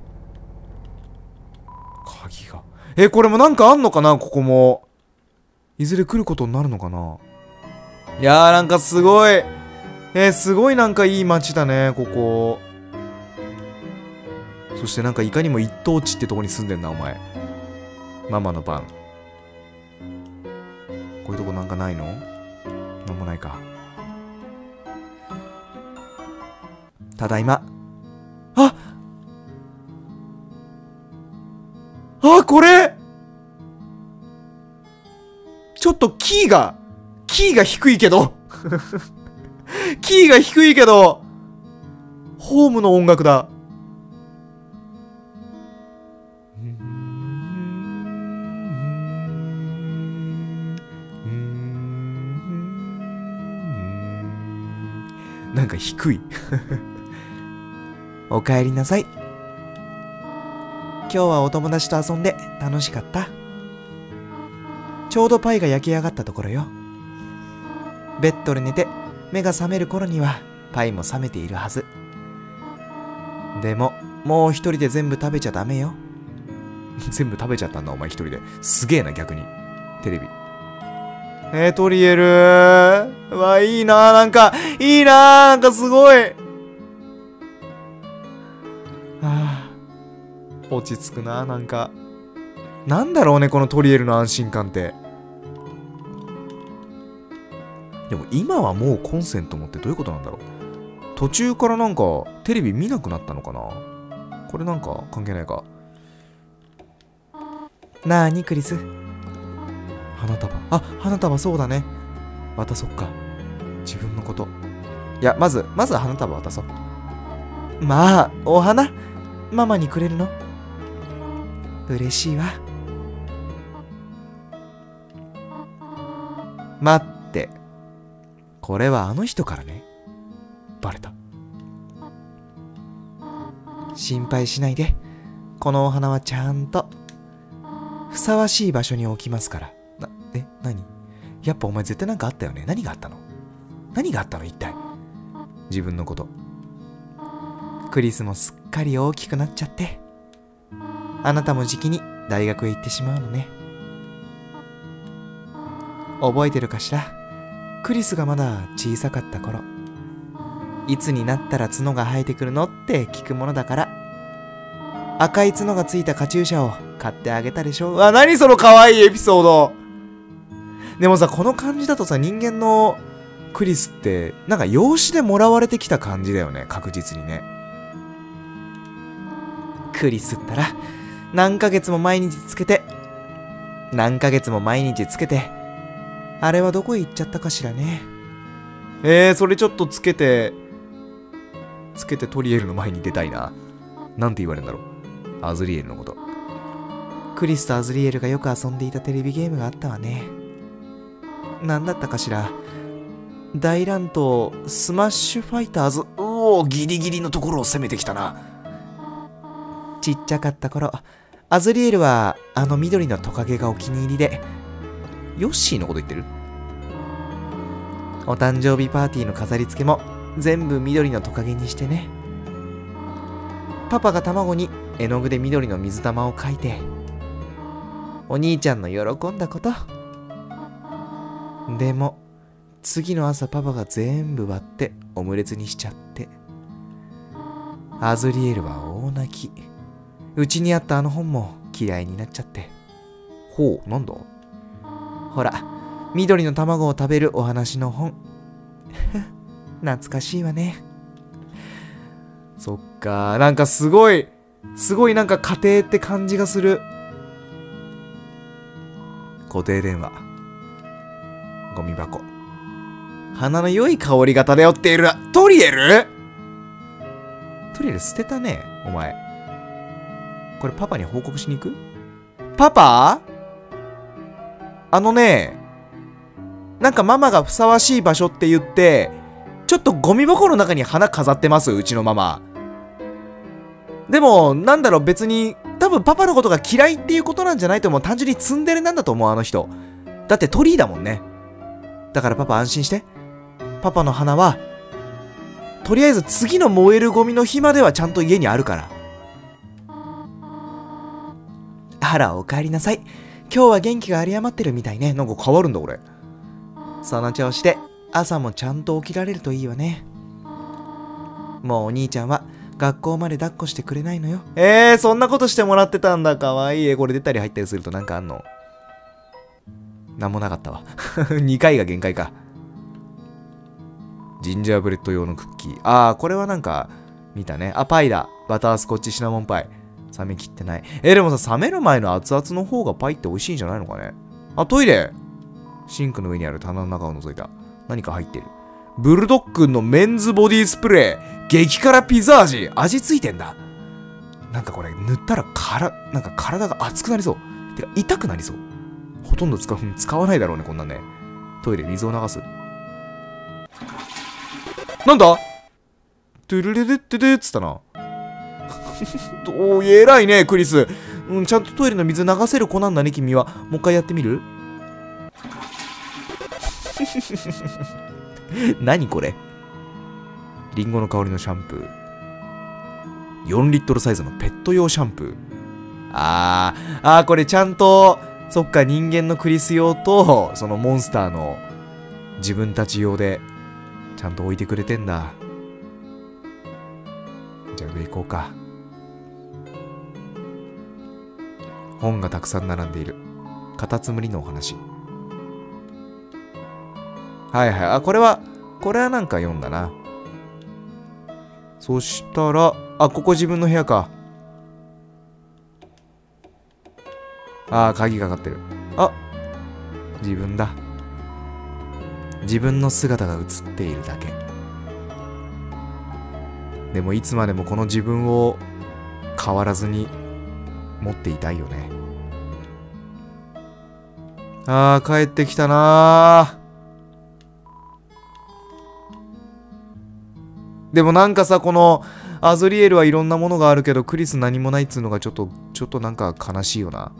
鍵が。え、これもなんかあんのかなここも。いずれ来ることになるのかないやーなんかすごい。えー、すごいなんかいい街だね、ここ。そしてなんかいかにも一等地ってとこに住んでんな、お前。ママの番。こういうとこなんかないの？なんもないか。ただいま。ああ、これ？ちょっとキーが、キーが低いけど。キーが低いけど、ホームの音楽だ。なんか低い。おかえりなさい。今日はお友達と遊んで楽しかった？ちょうどパイが焼き上がったところよ。ベッドで寝て目が覚める頃にはパイも冷めているはず。でも、もう一人で全部食べちゃダメよ。全部食べちゃったんだ、お前一人で。すげえな、逆に。テレビ。えー、トリエルー。わ、いいななんか、いいななんかすごい。落ち着くななんか。なんだろうね、このトリエルの安心感って。でも今はもうコンセント持ってどういうことなんだろう途中からなんかテレビ見なくなったのかなこれなんか関係ないか。なーにクリス花束。あ、花束そうだね。渡そっか。自分のこと。いや、まず、まず花束渡そう。まあ、お花？ママにくれるの？嬉しいわ。待って。これはあの人からね。バレた。心配しないで。このお花はちゃんと、ふさわしい場所に置きますから。な、え、何？やっぱお前絶対なんかあったよね。何があったの？何があったの？一体。自分のこと。クリスもすっかり大きくなっちゃって。あなたもじきに大学へ行ってしまうのね。覚えてるかしら？クリスがまだ小さかった頃。いつになったら角が生えてくるのって聞くものだから。赤い角がついたカチューシャを買ってあげたでしょあ、何その可愛いエピソードでもさ、この感じだとさ、人間のクリスって、なんか養子でもらわれてきた感じだよね、確実にね。クリスったら、何ヶ月も毎日つけて、何ヶ月も毎日つけて、あれはどこへ行っちゃったかしらね。えー、それちょっとつけて、つけてトリエルの前に出たいな。なんて言われるんだろう。アズリエルのこと。クリスとアズリエルがよく遊んでいたテレビゲームがあったわね。なんだったかしら。大乱闘スマッシュファイターズ。おお、ギリギリのところを攻めてきたな。ちっちゃかった頃、アズリエルはあの緑のトカゲがお気に入りで、ヨッシーのこと言ってる？お誕生日パーティーの飾り付けも全部緑のトカゲにしてね。パパが卵に絵の具で緑の水玉を描いて、お兄ちゃんの喜んだこと。でも、次の朝パパが全部割ってオムレツにしちゃって。アズリエルは大泣き。うちにあったあの本も嫌いになっちゃって。ほう、なんだ？ほら、緑の卵を食べるお話の本。懐かしいわね。そっか、なんかすごい、すごいなんか家庭って感じがする。固定電話。ゴミ箱。鼻の良い香りが漂っている。トリエルトリエル捨てたね、お前。これパパに報告しに行く？パパ？あのね、なんかママがふさわしい場所って言って、ちょっとゴミ箱の中に花飾ってます、うちのママ。でも、なんだろう、別に、多分パパのことが嫌いっていうことなんじゃないと思う。単純にツンデレなんだと思う、あの人。だって鳥居だもんね。だからパパ安心して。パパの花は、とりあえず次の燃えるゴミの日まではちゃんと家にあるから。あら、お帰りなさい。今日は元気が有り余ってるみたいね。なんか変わるんだ、俺。その調子で、朝もちゃんと起きられるといいわね。もうお兄ちゃんは学校まで抱っこしてくれないのよ。えー、そんなことしてもらってたんだ。かわいい。これ出たり入ったりするとなんかあんの？なんもなかったわ。2回が限界か。ジンジャーブレッド用のクッキー。あー、これはなんか、見たね。あ、パイだ。バタースコッチシナモンパイ。冷めきってない。え、でもさ、冷める前の熱々の方がパイって美味しいんじゃないのかね？あ、トイレシンクの上にある棚の中を覗いた。何か入ってる。ブルドッグのメンズボディスプレー。激辛ピザ味。味ついてんだ。なんかこれ塗ったらから、なんか体が熱くなりそう。てか痛くなりそう。ほとんど使う、使わないだろうね、こんなね。トイレ水を流す。なんだ？トゥルルルットゥルっつったな。おー、偉いね、クリス。うん、ちゃんとトイレの水流せる子なんだね、君は。もう一回やってみる？何これ？リンゴの香りのシャンプー。4リットルサイズのペット用シャンプー。あー、あー、これちゃんと、そっか、人間のクリス用と、そのモンスターの自分たち用で、ちゃんと置いてくれてんだ。じゃあ上行こうか。本がたくさん並んでいる。カタツムリのお話。はいはい。あ、これは、これはなんか読んだな。そしたら、あ、ここ自分の部屋か。ああ、鍵かかってる。あ、自分だ。自分の姿が映っているだけ。でもいつまでもこの自分を変わらずに持っていたいよね。ああ、帰ってきたなー。でもなんかさ、このアズリエルはいろんなものがあるけど、クリス何もないっつうのがちょっと、ちょっとなんか悲しいよな。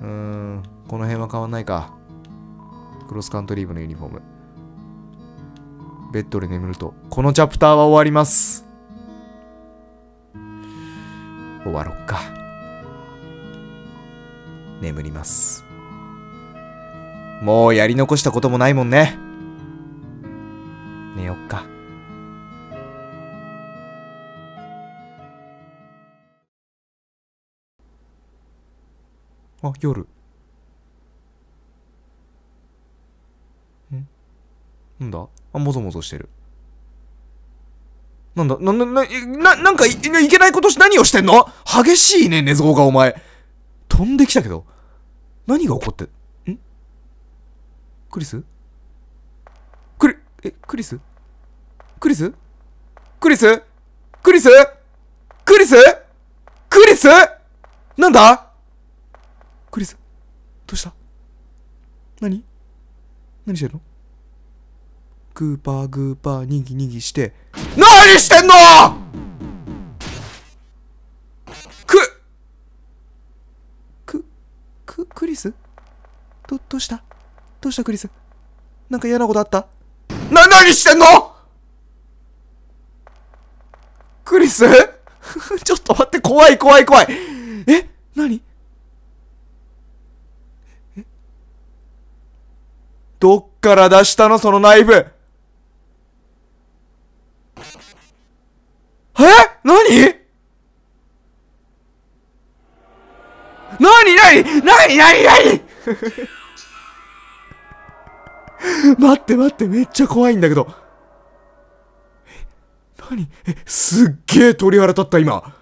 うーん、この辺は変わんないか。クロスカントリー部のユニフォーム。ベッドで眠ると、このチャプターは終わります。終わろっか。眠ります。もうやり残したこともないもんね。寝よっか。あ、夜。ん？なんだ？あ、もぞもぞしてる。なんだな、な、な、な、なんかい、いけないことし、何をしてんの？激しいね、寝相がお前。飛んできたけど。何が起こって、ん？クリス？クリ、え、クリス？クリス？クリス？クリス？クリス？クリス？なんだ？クリスどうした？何？何してんの？グーパーグーパーにぎにぎして何してんの？くくくクリス？どどうした？どうしたクリス？なんか嫌なことあった？な何してんの？クリス？ちょっと待って怖い怖い怖い。え何？どっから出したのそのナイフ？え？何？何？何？何？何？何？何何何何待って待ってめっちゃ怖いんだけど。何？え、すっげえ鳥肌立った今。あ？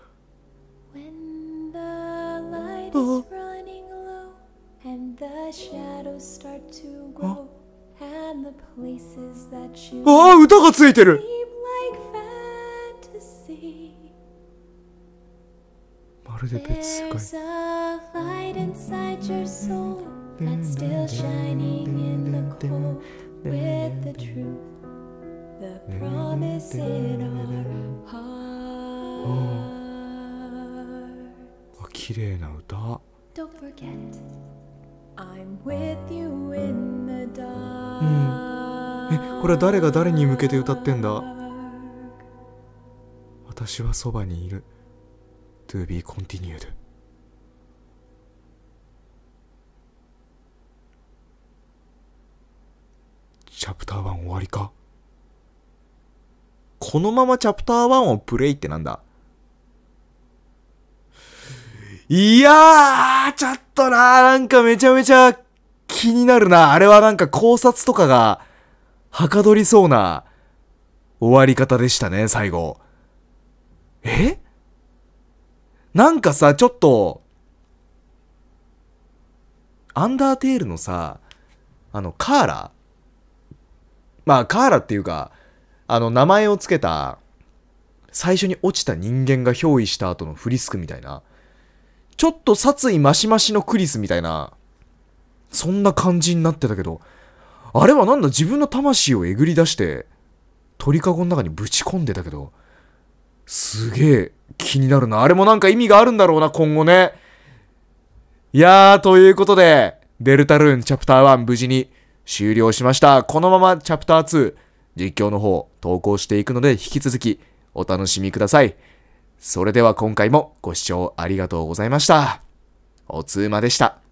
あ歌がついてる。るで別世界。あ綺麗な歌。Don't うん。え、これは誰が誰に向けて歌ってんだ？私はそばにいる。To be continued. チャプター1終わりか?このままチャプター1をプレイってなんだ?いやー、ちょっとな、なんかめちゃめちゃ気になるな。あれはなんか考察とかがはかどりそうな終わり方でしたね、最後。え?なんかさ、ちょっと、アンダーテールのさ、あの、カーラまあ、カーラっていうか、あの、名前をつけた、最初に落ちた人間が憑依した後のフリスクみたいな、ちょっと殺意マシマシのクリスみたいな、そんな感じになってたけど、あれはなんだ自分の魂をえぐり出して、鳥かごの中にぶち込んでたけど、すげえ気になるな。あれもなんか意味があるんだろうな、今後ね。いやー、ということで、デルタルーンチャプター1無事に終了しました。このままチャプター2、実況の方、投稿していくので、引き続きお楽しみください。それでは今回もご視聴ありがとうございました。おつーまでした。